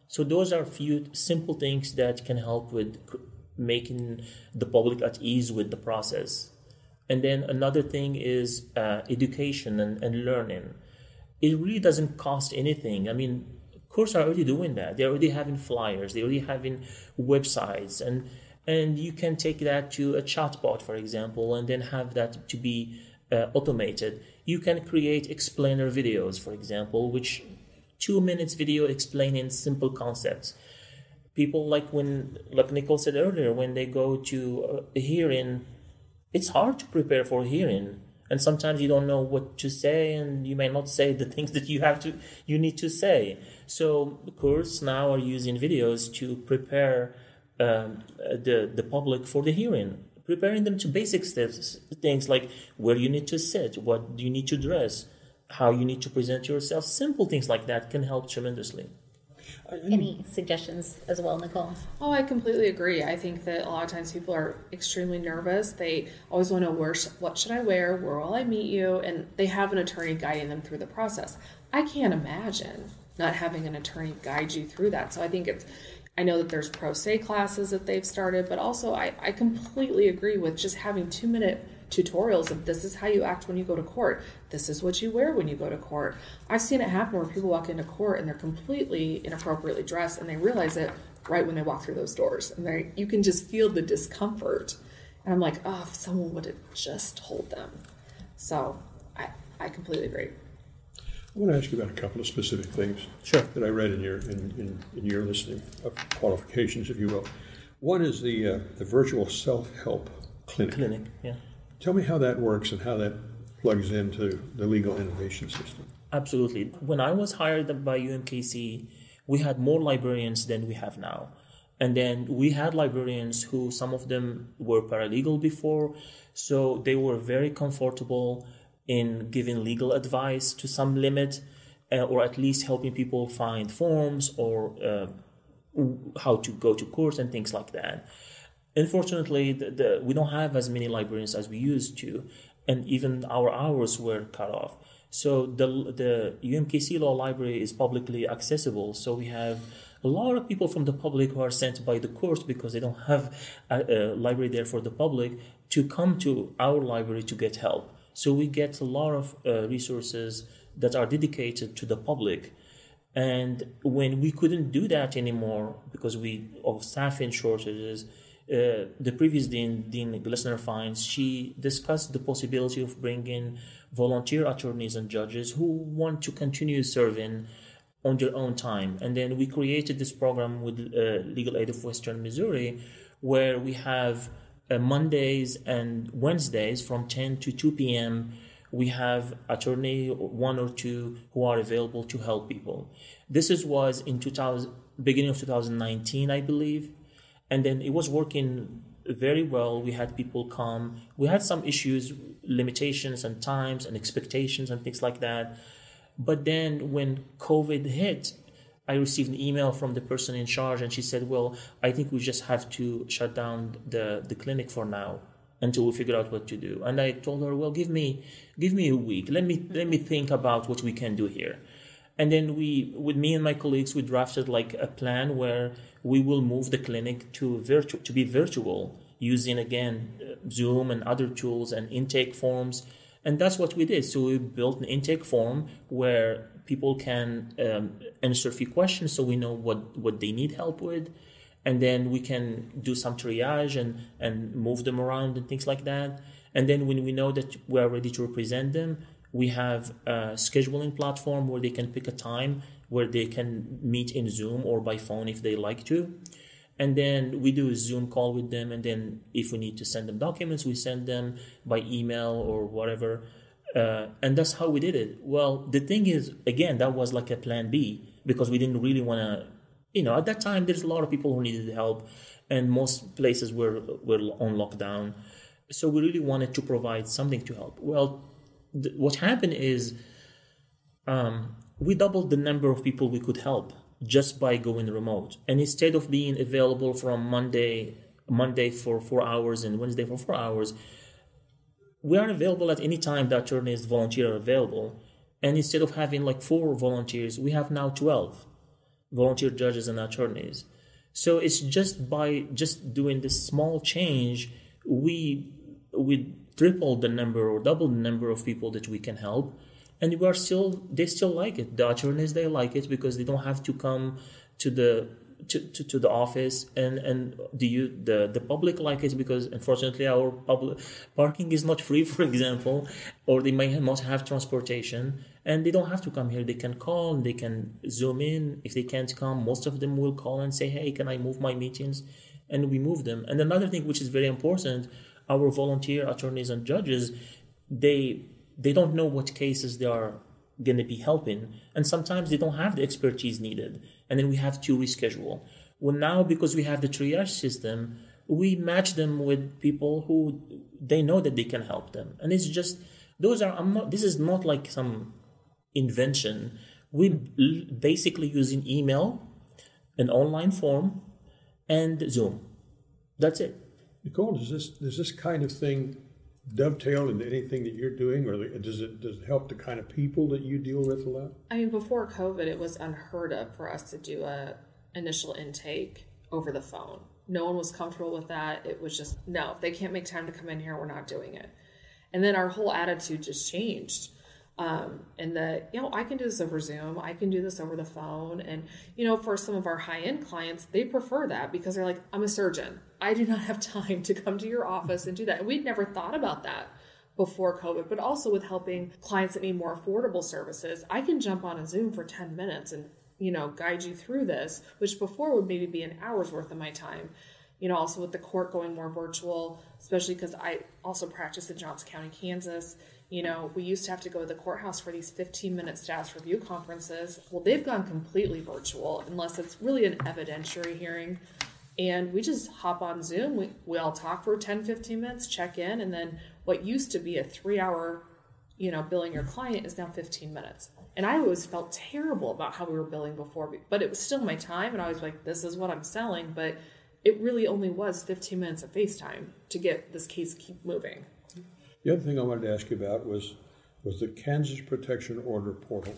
So those are a few simple things that can help with making the public at ease with the process. And then another thing is uh, education and, and learning. It really doesn't cost anything. I mean courts are already doing that. They're already having flyers. They're already having websites. And and you can take that to a chatbot for example and then have that to be uh, automated you can create explainer videos for example which two minutes video explaining simple concepts. People like when like nicole said earlier when they go to a hearing it's hard to prepare for a hearing. And sometimes you don't know what to say and you may not say the <laughs> things that you have to you need to say. So courts now are using videos to prepare um, the the public for the hearing preparing them to basic steps things like where you need to sit what do you need to dress how you need to present yourself simple things like that can help tremendously uh,
any suggestions as well, Nicole?
Oh, I completely agree. I think that a lot of times people are extremely nervous. They always want to know where, what should I wear, where will I meet you, and they have an attorney guiding them through the process. I can't imagine not having an attorney guide you through that. So I think it's I know that there's pro se classes that they've started, but also I, I completely agree with just having two minute tutorials of this is how you act when you go to court. This is what you wear when you go to court. I've seen it happen where people walk into court and they're completely inappropriately dressed and they realize it right when they walk through those doors. And they you can just feel the discomfort. And I'm like, oh, if someone would have just told them. So I, I completely agree.
I want to ask you about a couple of specific things
Sure.
that I read in your in, in, in your listing of qualifications, if you will. One is the uh, the virtual self help clinic.
clinic yeah
Tell me how that works and how that plugs into the legal innovation system.
Absolutely. When I was hired by UMKC, we had more librarians than we have now. And then we had librarians who, some of them were paralegal before, so they were very comfortable in giving legal advice to some limit, uh, or at least helping people find forms or uh, how to go to court and things like that. Unfortunately, the, the, we don't have as many librarians as we used to, and even our hours were cut off. So the the UMKC Law Library is publicly accessible. So we have a lot of people from the public who are sent by the courts because they don't have a, a library there for the public to come to our library to get help. So we get a lot of uh, resources that are dedicated to the public. And when we couldn't do that anymore because we of staffing shortages, uh, the previous dean, Dean Glesner Fines, she discussed the possibility of bringing volunteer attorneys and judges who want to continue serving on their own time. And then we created this program with uh, Legal Aid of Western Missouri, where we have uh, Mondays and Wednesdays from 10 to 2 p.m. We have attorney one or two who are available to help people. This is was in 2000, beginning of 2019, I believe and then it was working very well we had people come we had some issues limitations and times and expectations and things like that but then when covid hit i received an email from the person in charge and she said well i think we just have to shut down the, the clinic for now until we figure out what to do. And i told her well give me give me a week. Let me let me think about what we can do here. And then we with me and my colleagues we drafted like a plan where we will move the clinic to virtual to be virtual using again zoom and other tools and intake forms and that's what we did so we built an intake form where people can um, answer a few questions so we know what what they need help with and then we can do some triage and and move them around and things like that. And then when we know that we are ready to represent them, we have a scheduling platform where they can pick a time where they can meet in Zoom or by phone if they like to. And then we do a Zoom call with them. And then if we need to send them documents, we send them by email or whatever. Uh, and that's how we did it. Well, the thing is, again, that was like a plan B because we didn't really want to, you know, at that time, there's a lot of people who needed help and most places were, were on lockdown. So we really wanted to provide something to help. Well, th- what happened is um, we doubled the number of people we could help just by going remote. And instead of being available from Monday Monday for four hours and Wednesday for four hours, we are available at any time that attorneys volunteer are available. And instead of having like four volunteers, we have now twelve volunteer judges and attorneys. So it's just by just doing this small change, we we tripled the number or doubled the number of people that we can help and we are still they still like it. The attorneys they like it because they don't have to come to the to, to, to the office and and the the the public like it because unfortunately our public parking is not free <laughs> for example or they may not have transportation and they don't have to come here. They can call they can zoom in. If they can't come most of them will call and say hey can i move my meetings? And we move them. And another thing which is very important our volunteer attorneys and judges they they don't know what cases they are going to be helping and sometimes they don't have the expertise needed. And then we have to reschedule. Well now because we have the triage system we match them with people who they know that they can help them. And it's just those are i'm not this is not like some invention. We basically using email an online form and zoom. That's it.
Nicole does this does this kind of thing dovetail into anything that you're doing, or does it does it help the kind of people that you deal with a lot?
I mean, before COVID, it was unheard of for us to do a initial intake over the phone. No one was comfortable with that. It was just no. If they can't make time to come in here, we're not doing it. And then our whole attitude just changed. Um, and that you know I can do this over Zoom, I can do this over the phone, and you know for some of our high end clients, they prefer that because they're like, I'm a surgeon, I do <laughs> not have time to come to your office and do that. And we'd never thought about that before COVID, but also with helping clients that need more affordable services, I can jump on a Zoom for 10 minutes and you know guide you through this, which before would maybe be an hour's worth of my time you know, also with the court going more virtual, especially because I also practice in Johnson County, Kansas. You know, we used to have to go to the courthouse for these 15 minute status review conferences. Well, they've gone completely virtual unless it's really an evidentiary hearing. And we just hop on Zoom. We, we all talk for 10, 15 minutes, check in, and then what used to be a three hour, you know, billing your client is now 15 minutes. And I always felt terrible about how we were billing before, but it was still my time. And I was like, this is what I'm selling. But it really only was 15 minutes of FaceTime to get this case keep moving.
The other thing I wanted to ask you about was was the Kansas Protection Order portal.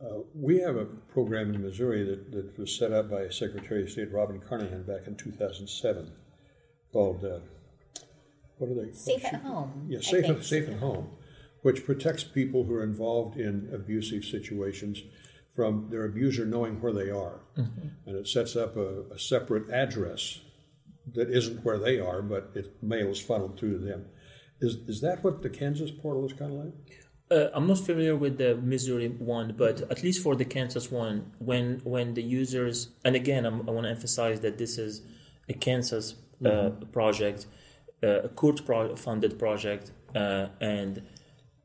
Uh, we have a program in Missouri that, that was set up by Secretary of State Robin Carnahan back in 2007 called, uh, what are they?
Safe at Home.
Yeah, Safe, at, safe at Home, which protects people who are involved in abusive situations from their abuser knowing where they are. Mm-hmm. And it sets up a, a, separate address that isn't where they are, but it mails funneled through to them. Is, is that what the Kansas portal is kind of like?
Uh, I'm not familiar with the Missouri one, but at least for the Kansas one, when when the users and again, I'm, i want to emphasize that this is a Kansas uh, mm-hmm. project, uh, a court pro- funded project, uh, and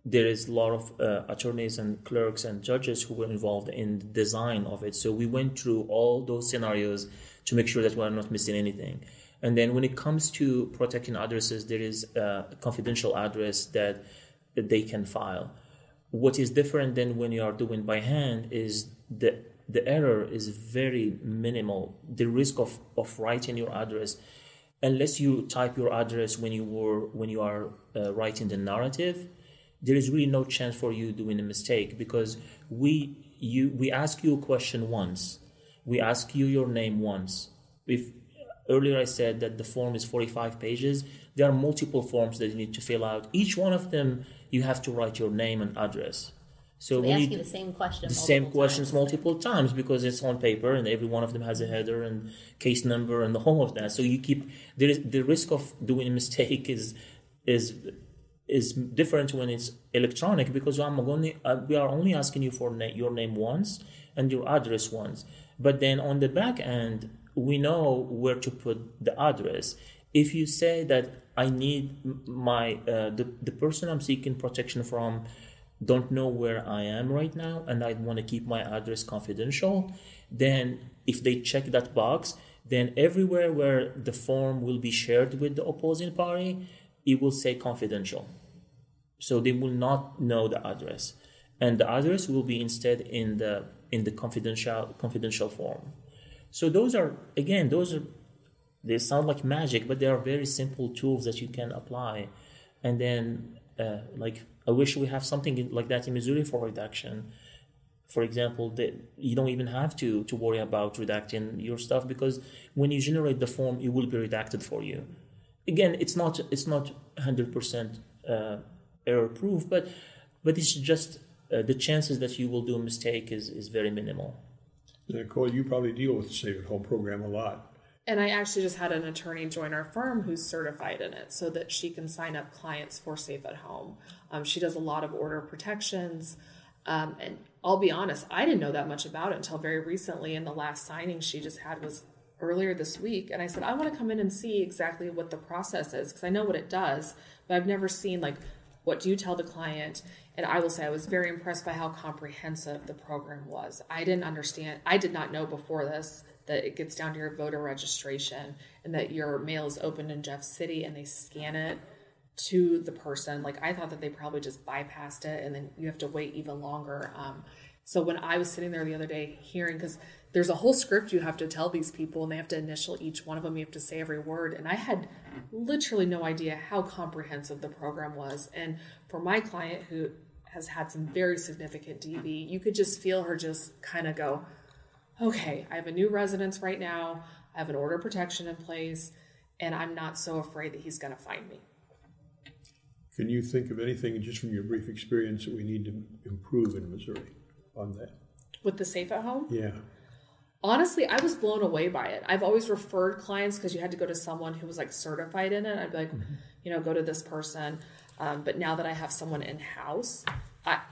there is a lot of uh, attorneys and clerks and judges who were involved in the design of it. So we went through all those scenarios to make sure that we're not missing anything. And then when it comes to protecting addresses, there is a confidential address that, they can file. What is different than when you are doing by hand is the the error is very minimal. The risk of, of writing your address, unless you type your address when you were when you are uh, writing the narrative, there is really no chance for you doing a mistake because we you we ask you a question once we ask you your name once if earlier i said that the form is 45 pages there are multiple forms that you need to fill out each one of them you have to write your name and address So,
So they
we
ask you the same question.
the same questions
times.
multiple times because it's on paper and every one of them has a header and case number and the whole of that. So you keep there is the risk of doing a mistake is is is different when it's electronic because I'm only uh, we are only asking you for na- your name once and your address once. But then on the back end, we know where to put the address. If you say that I need my uh, the the person I'm seeking protection from don't know where I am right now and I want to keep my address confidential, then if they check that box, then everywhere where the form will be shared with the opposing party, it will say confidential. So they will not know the address. And the address will be instead in the in the confidential confidential form. So those are again, those are they sound like magic, but they are very simple tools that you can apply. And then, uh, like, I wish we have something like that in Missouri for redaction. For example, that you don't even have to to worry about redacting your stuff because when you generate the form, it will be redacted for you. Again, it's not it's not hundred percent uh, error proof, but but it's just uh, the chances that you will do a mistake is is very minimal.
Nicole, you probably deal with the Safe at Home program a lot.
And I actually just had an attorney join our firm who's certified in it so that she can sign up clients for Safe at Home. Um, she does a lot of order protections. Um, and I'll be honest, I didn't know that much about it until very recently. And the last signing she just had was earlier this week. And I said, I want to come in and see exactly what the process is because I know what it does, but I've never seen like what do you tell the client? And I will say I was very impressed by how comprehensive the program was. I didn't understand, I did not know before this that it gets down to your voter registration and that your mail is opened in Jeff City and they scan it to the person. Like I thought that they probably just bypassed it and then you have to wait even longer. Um, so when I was sitting there the other day hearing, because there's a whole script you have to tell these people and they have to initial each one of them, you have to say every word. And I had literally no idea how comprehensive the program was. And for my client who has had some very significant DV, you could just feel her just kind of go, okay, I have a new residence right now. I have an order of protection in place, and I'm not so afraid that he's going to find me.
Can you think of anything just from your brief experience that we need to improve in Missouri on that?
With the safe at home,
Yeah.
Honestly, I was blown away by it. I've always referred clients because you had to go to someone who was like certified in it. I'd be like, you know, go to this person. Um, but now that I have someone in house,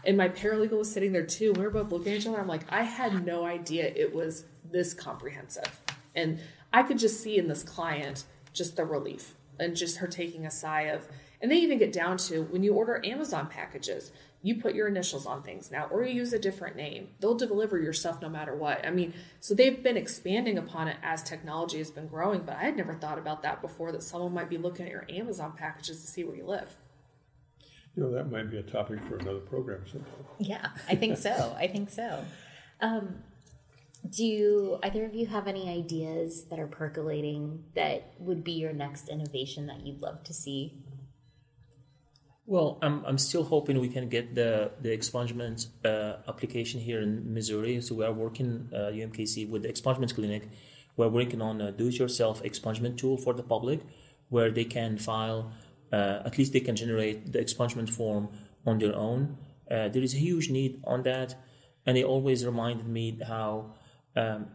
and my paralegal was sitting there too, we were both looking at each other. I'm like, I had no idea it was this comprehensive. And I could just see in this client just the relief and just her taking a sigh of, and they even get down to when you order Amazon packages, you put your initials on things now, or you use a different name. They'll deliver your stuff no matter what. I mean, so they've been expanding upon it as technology has been growing, but I had never thought about that before that someone might be looking at your Amazon packages to see where you live.
You know, that might be a topic for another program sometime.
Yeah, I think so. I think so. Um, do either of you have any ideas that are percolating that would be your next innovation that you'd love to see?
Well, I'm, I'm still hoping we can get the the expungement uh, application here in Missouri. So we are working uh, UMKC with the expungement clinic. We're working on a do-it-yourself expungement tool for the public, where they can file. Uh, at least they can generate the expungement form on their own. Uh, there is a huge need on that, and it always reminded me how um,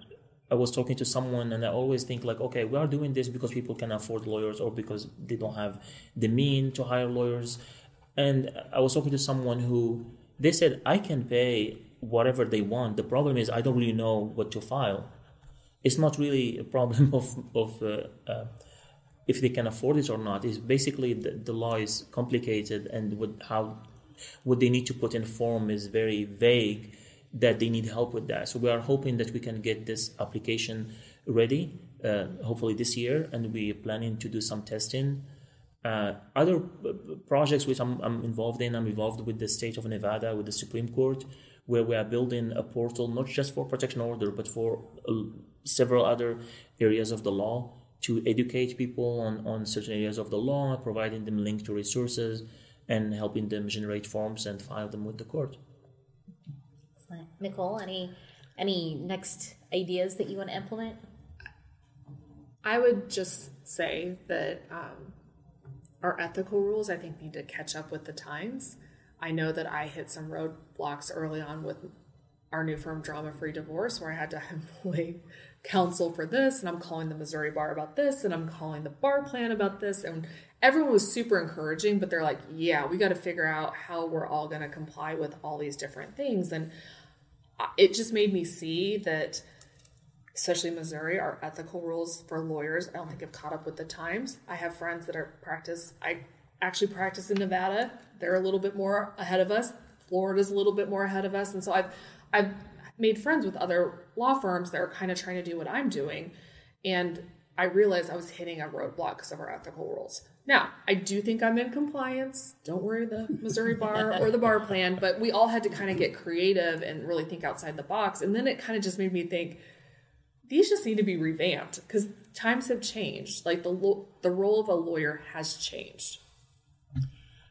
I was talking to someone, and I always think like, okay, we are doing this because people can afford lawyers, or because they don't have the mean to hire lawyers. And I was talking to someone who they said I can pay whatever they want. The problem is I don't really know what to file. It's not really a problem <laughs> of of uh, uh, if they can afford it or not. It's basically the, the law is complicated, and what how what they need to put in form is very vague. That they need help with that. So we are hoping that we can get this application ready, uh, hopefully this year, and we are planning to do some testing. Uh, other uh, projects which I'm, I'm involved in, I'm involved with the state of Nevada, with the Supreme Court, where we are building a portal not just for protection order, but for uh, several other areas of the law to educate people on, on certain areas of the law, providing them links to resources, and helping them generate forms and file them with the court.
Excellent. Nicole, any any next ideas that you want to implement?
I would just say that um, our ethical rules, I think, need to catch up with the times. I know that I hit some roadblocks early on with our new firm, Drama Free Divorce, where I had to <laughs> employ counsel for this, and I'm calling the Missouri Bar about this, and I'm calling the bar plan about this, and everyone was super encouraging, but they're like, yeah, we got to figure out how we're all going to comply with all these different things, and uh, it just made me see that especially Missouri, our ethical rules for lawyers, I don't think have caught up with the times. I have friends that are practice. I actually practice in Nevada. They're a little bit more ahead of us. Florida's a little bit more ahead of us, and so I've I've made friends with other law firms that are kind of trying to do what I'm doing, and I realized I was hitting a roadblock because of our ethical rules. Now, I do think I'm in compliance. Don't worry, the Missouri <laughs> bar or the bar plan, but we all had to kind of get creative and really think outside the box. And then it kind of just made me think these just need to be revamped because times have changed. Like the lo- the role of a lawyer has changed.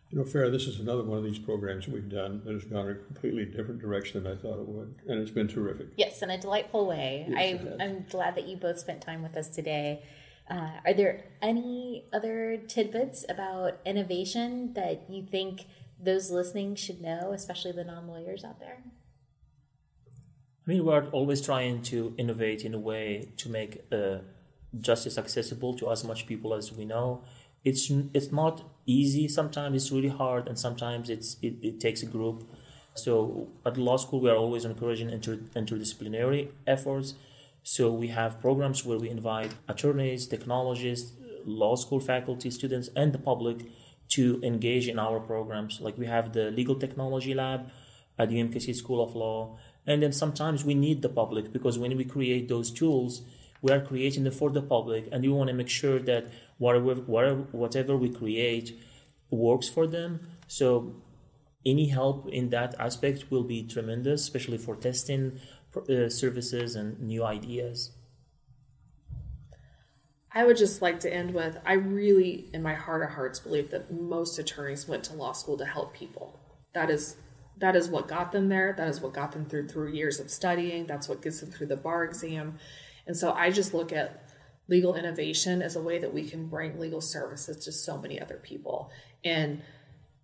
You know, Farrah, this is another one of these programs we've done that has gone a completely different direction than I thought it would, and it's been terrific.
Yes, in a delightful way.
Yes,
I, I'm glad that you both spent time with us today. Uh, are there any other tidbits about innovation that you think those listening should know, especially the non lawyers out there?
I mean, we're always trying to innovate in a way to make uh, justice accessible to as much people as we know. It's it's not easy. Sometimes it's really hard, and sometimes it's it, it takes a group. So at law school, we are always encouraging inter, interdisciplinary efforts. So we have programs where we invite attorneys, technologists, law school faculty, students, and the public to engage in our programs. Like we have the legal technology lab at the UMKC School of Law. And then sometimes we need the public because when we create those tools, we are creating them for the public, and we want to make sure that whatever whatever we create works for them. So any help in that aspect will be tremendous, especially for testing uh, services and new ideas.
I would just like to end with I really, in my heart of hearts, believe that most attorneys went to law school to help people. That is that is what got them there. That is what got them through through years of studying. That's what gets them through the bar exam. And so I just look at legal innovation as a way that we can bring legal services to so many other people. And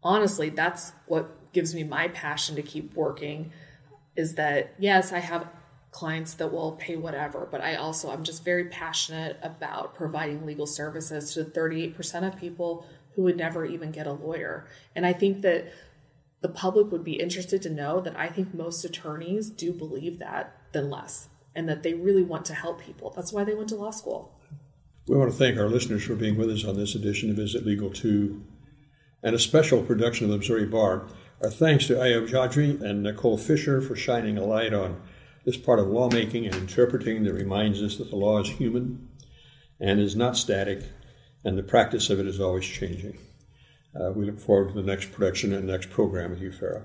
honestly, that's what gives me my passion to keep working is that yes, I have clients that will pay whatever, but I also I'm just very passionate about providing legal services to 38% of people who would never even get a lawyer. And I think that the public would be interested to know that I think most attorneys do believe that than less, and that they really want to help people. That's why they went to law school.
We want to thank our listeners for being with us on this edition of Is It Legal To and a special production of the Missouri Bar. Our thanks to Ayyoub Ajmi and Nicole Fisher for shining a light on this part of lawmaking and interpreting that reminds us that the law is human and is not static, and the practice of it is always changing. Uh, we look forward to the next production and next program with you, Farrah.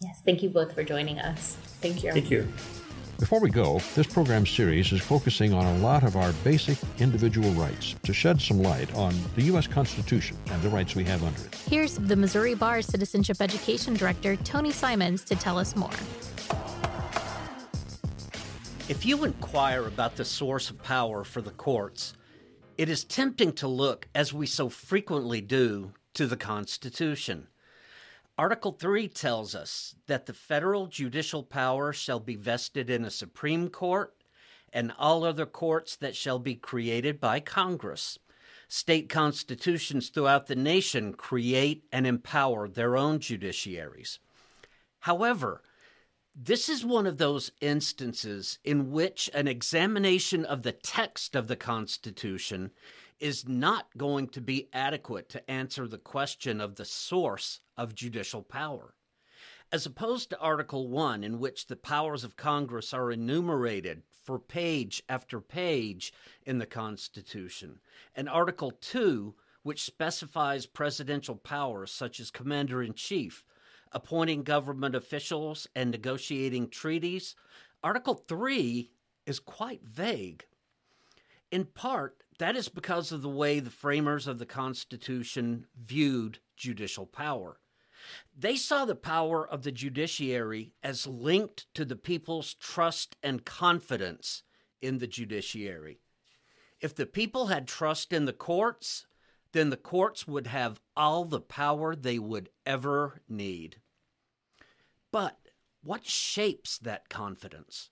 Yes, thank you both for joining us.
Thank you.
Thank you.
Before we go, this program series is focusing on a lot of our basic individual rights to shed some light on the U.S. Constitution and the rights we have under it.
Here's the Missouri Bar Citizenship Education Director, Tony Simons, to tell us more.
If you inquire about the source of power for the courts, it is tempting to look, as we so frequently do, to the Constitution. Article 3 tells us that the federal judicial power shall be vested in a Supreme Court and all other courts that shall be created by Congress. State constitutions throughout the nation create and empower their own judiciaries. However, this is one of those instances in which an examination of the text of the Constitution is not going to be adequate to answer the question of the source of judicial power. As opposed to Article 1, in which the powers of Congress are enumerated for page after page in the Constitution, and Article 2, which specifies presidential powers such as Commander in Chief, appointing government officials, and negotiating treaties, Article 3 is quite vague. In part, that is because of the way the framers of the Constitution viewed judicial power. They saw the power of the judiciary as linked to the people's trust and confidence in the judiciary. If the people had trust in the courts, then the courts would have all the power they would ever need. But what shapes that confidence?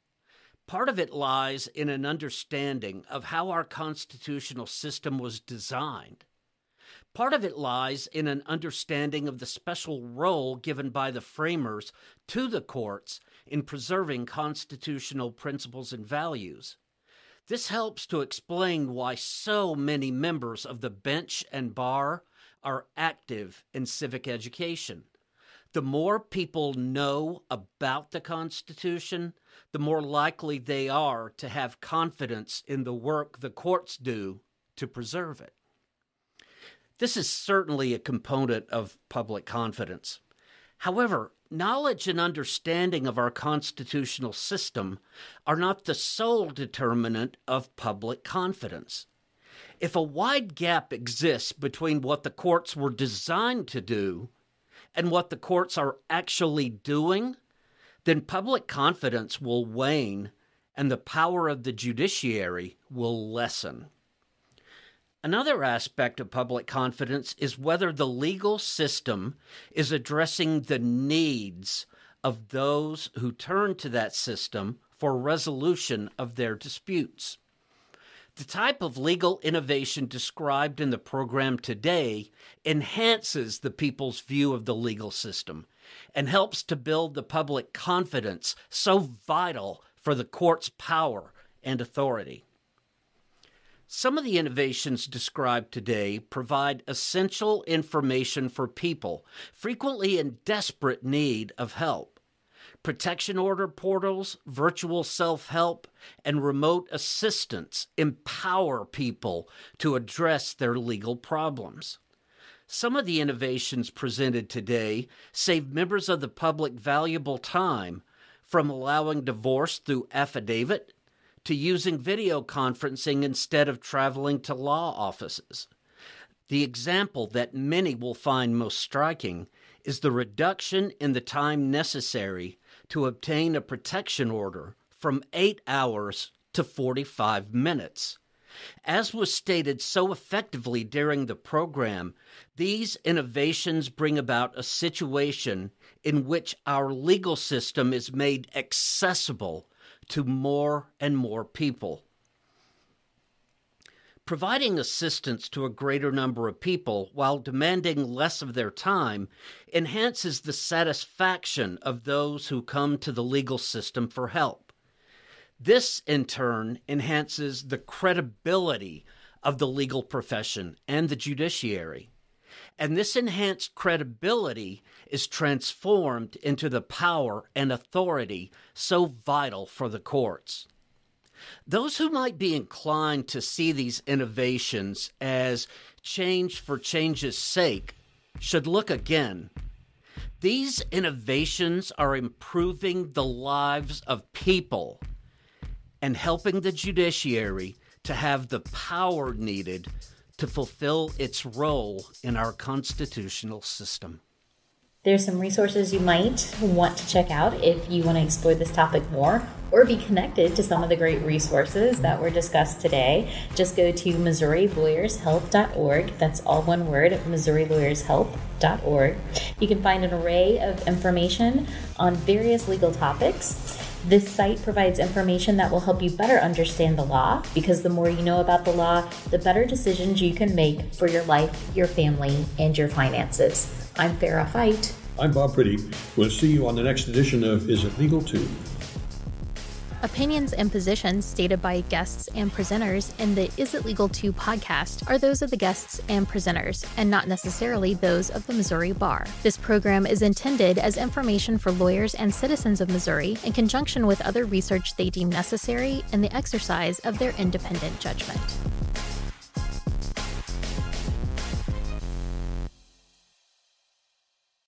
Part of it lies in an understanding of how our constitutional system was designed. Part of it lies in an understanding of the special role given by the framers to the courts in preserving constitutional principles and values. This helps to explain why so many members of the bench and bar are active in civic education. The more people know about the Constitution, the more likely they are to have confidence in the work the courts do to preserve it. This is certainly a component of public confidence. However, knowledge and understanding of our constitutional system are not the sole determinant of public confidence. If a wide gap exists between what the courts were designed to do and what the courts are actually doing, then public confidence will wane and the power of the judiciary will lessen. Another aspect of public confidence is whether the legal system is addressing the needs of those who turn to that system for resolution of their disputes. The type of legal innovation described in the program today enhances the people's view of the legal system and helps to build the public confidence so vital for the court's power and authority. Some of the innovations described today provide essential information for people, frequently in desperate need of help. Protection order portals, virtual self help, and remote assistance empower people to address their legal problems. Some of the innovations presented today save members of the public valuable time from allowing divorce through affidavit to using video conferencing instead of traveling to law offices. The example that many will find most striking is the reduction in the time necessary to obtain a protection order from eight hours to 45 minutes. As was stated so effectively during the program, these innovations bring about a situation in which our legal system is made accessible to more and more people. Providing assistance to a greater number of people while demanding less of their time enhances the satisfaction of those who come to the legal system for help. This, in turn, enhances the credibility of the legal profession and the judiciary. And this enhanced credibility is transformed into the power and authority so vital for the courts. Those who might be inclined to see these innovations as change for change's sake should look again. These innovations are improving the lives of people and helping the judiciary to have the power needed to fulfill its role in our constitutional system.
There's some resources you might want to check out if you want to explore this topic more or be connected to some of the great resources that were discussed today. Just go to MissouriLawyersHelp.org. That's all one word, MissouriLawyersHelp.org. You can find an array of information on various legal topics. This site provides information that will help you better understand the law because the more you know about the law, the better decisions you can make for your life, your family, and your finances. I'm Farrah Fite.
I'm Bob Priddy. We'll see you on the next edition of Is It Legal To?
Opinions and positions stated by guests and presenters in the Is It Legal To podcast are those of the guests and presenters, and not necessarily those of the Missouri Bar. This program is intended as information for lawyers and citizens of Missouri in conjunction with other research they deem necessary in the exercise of their independent judgment.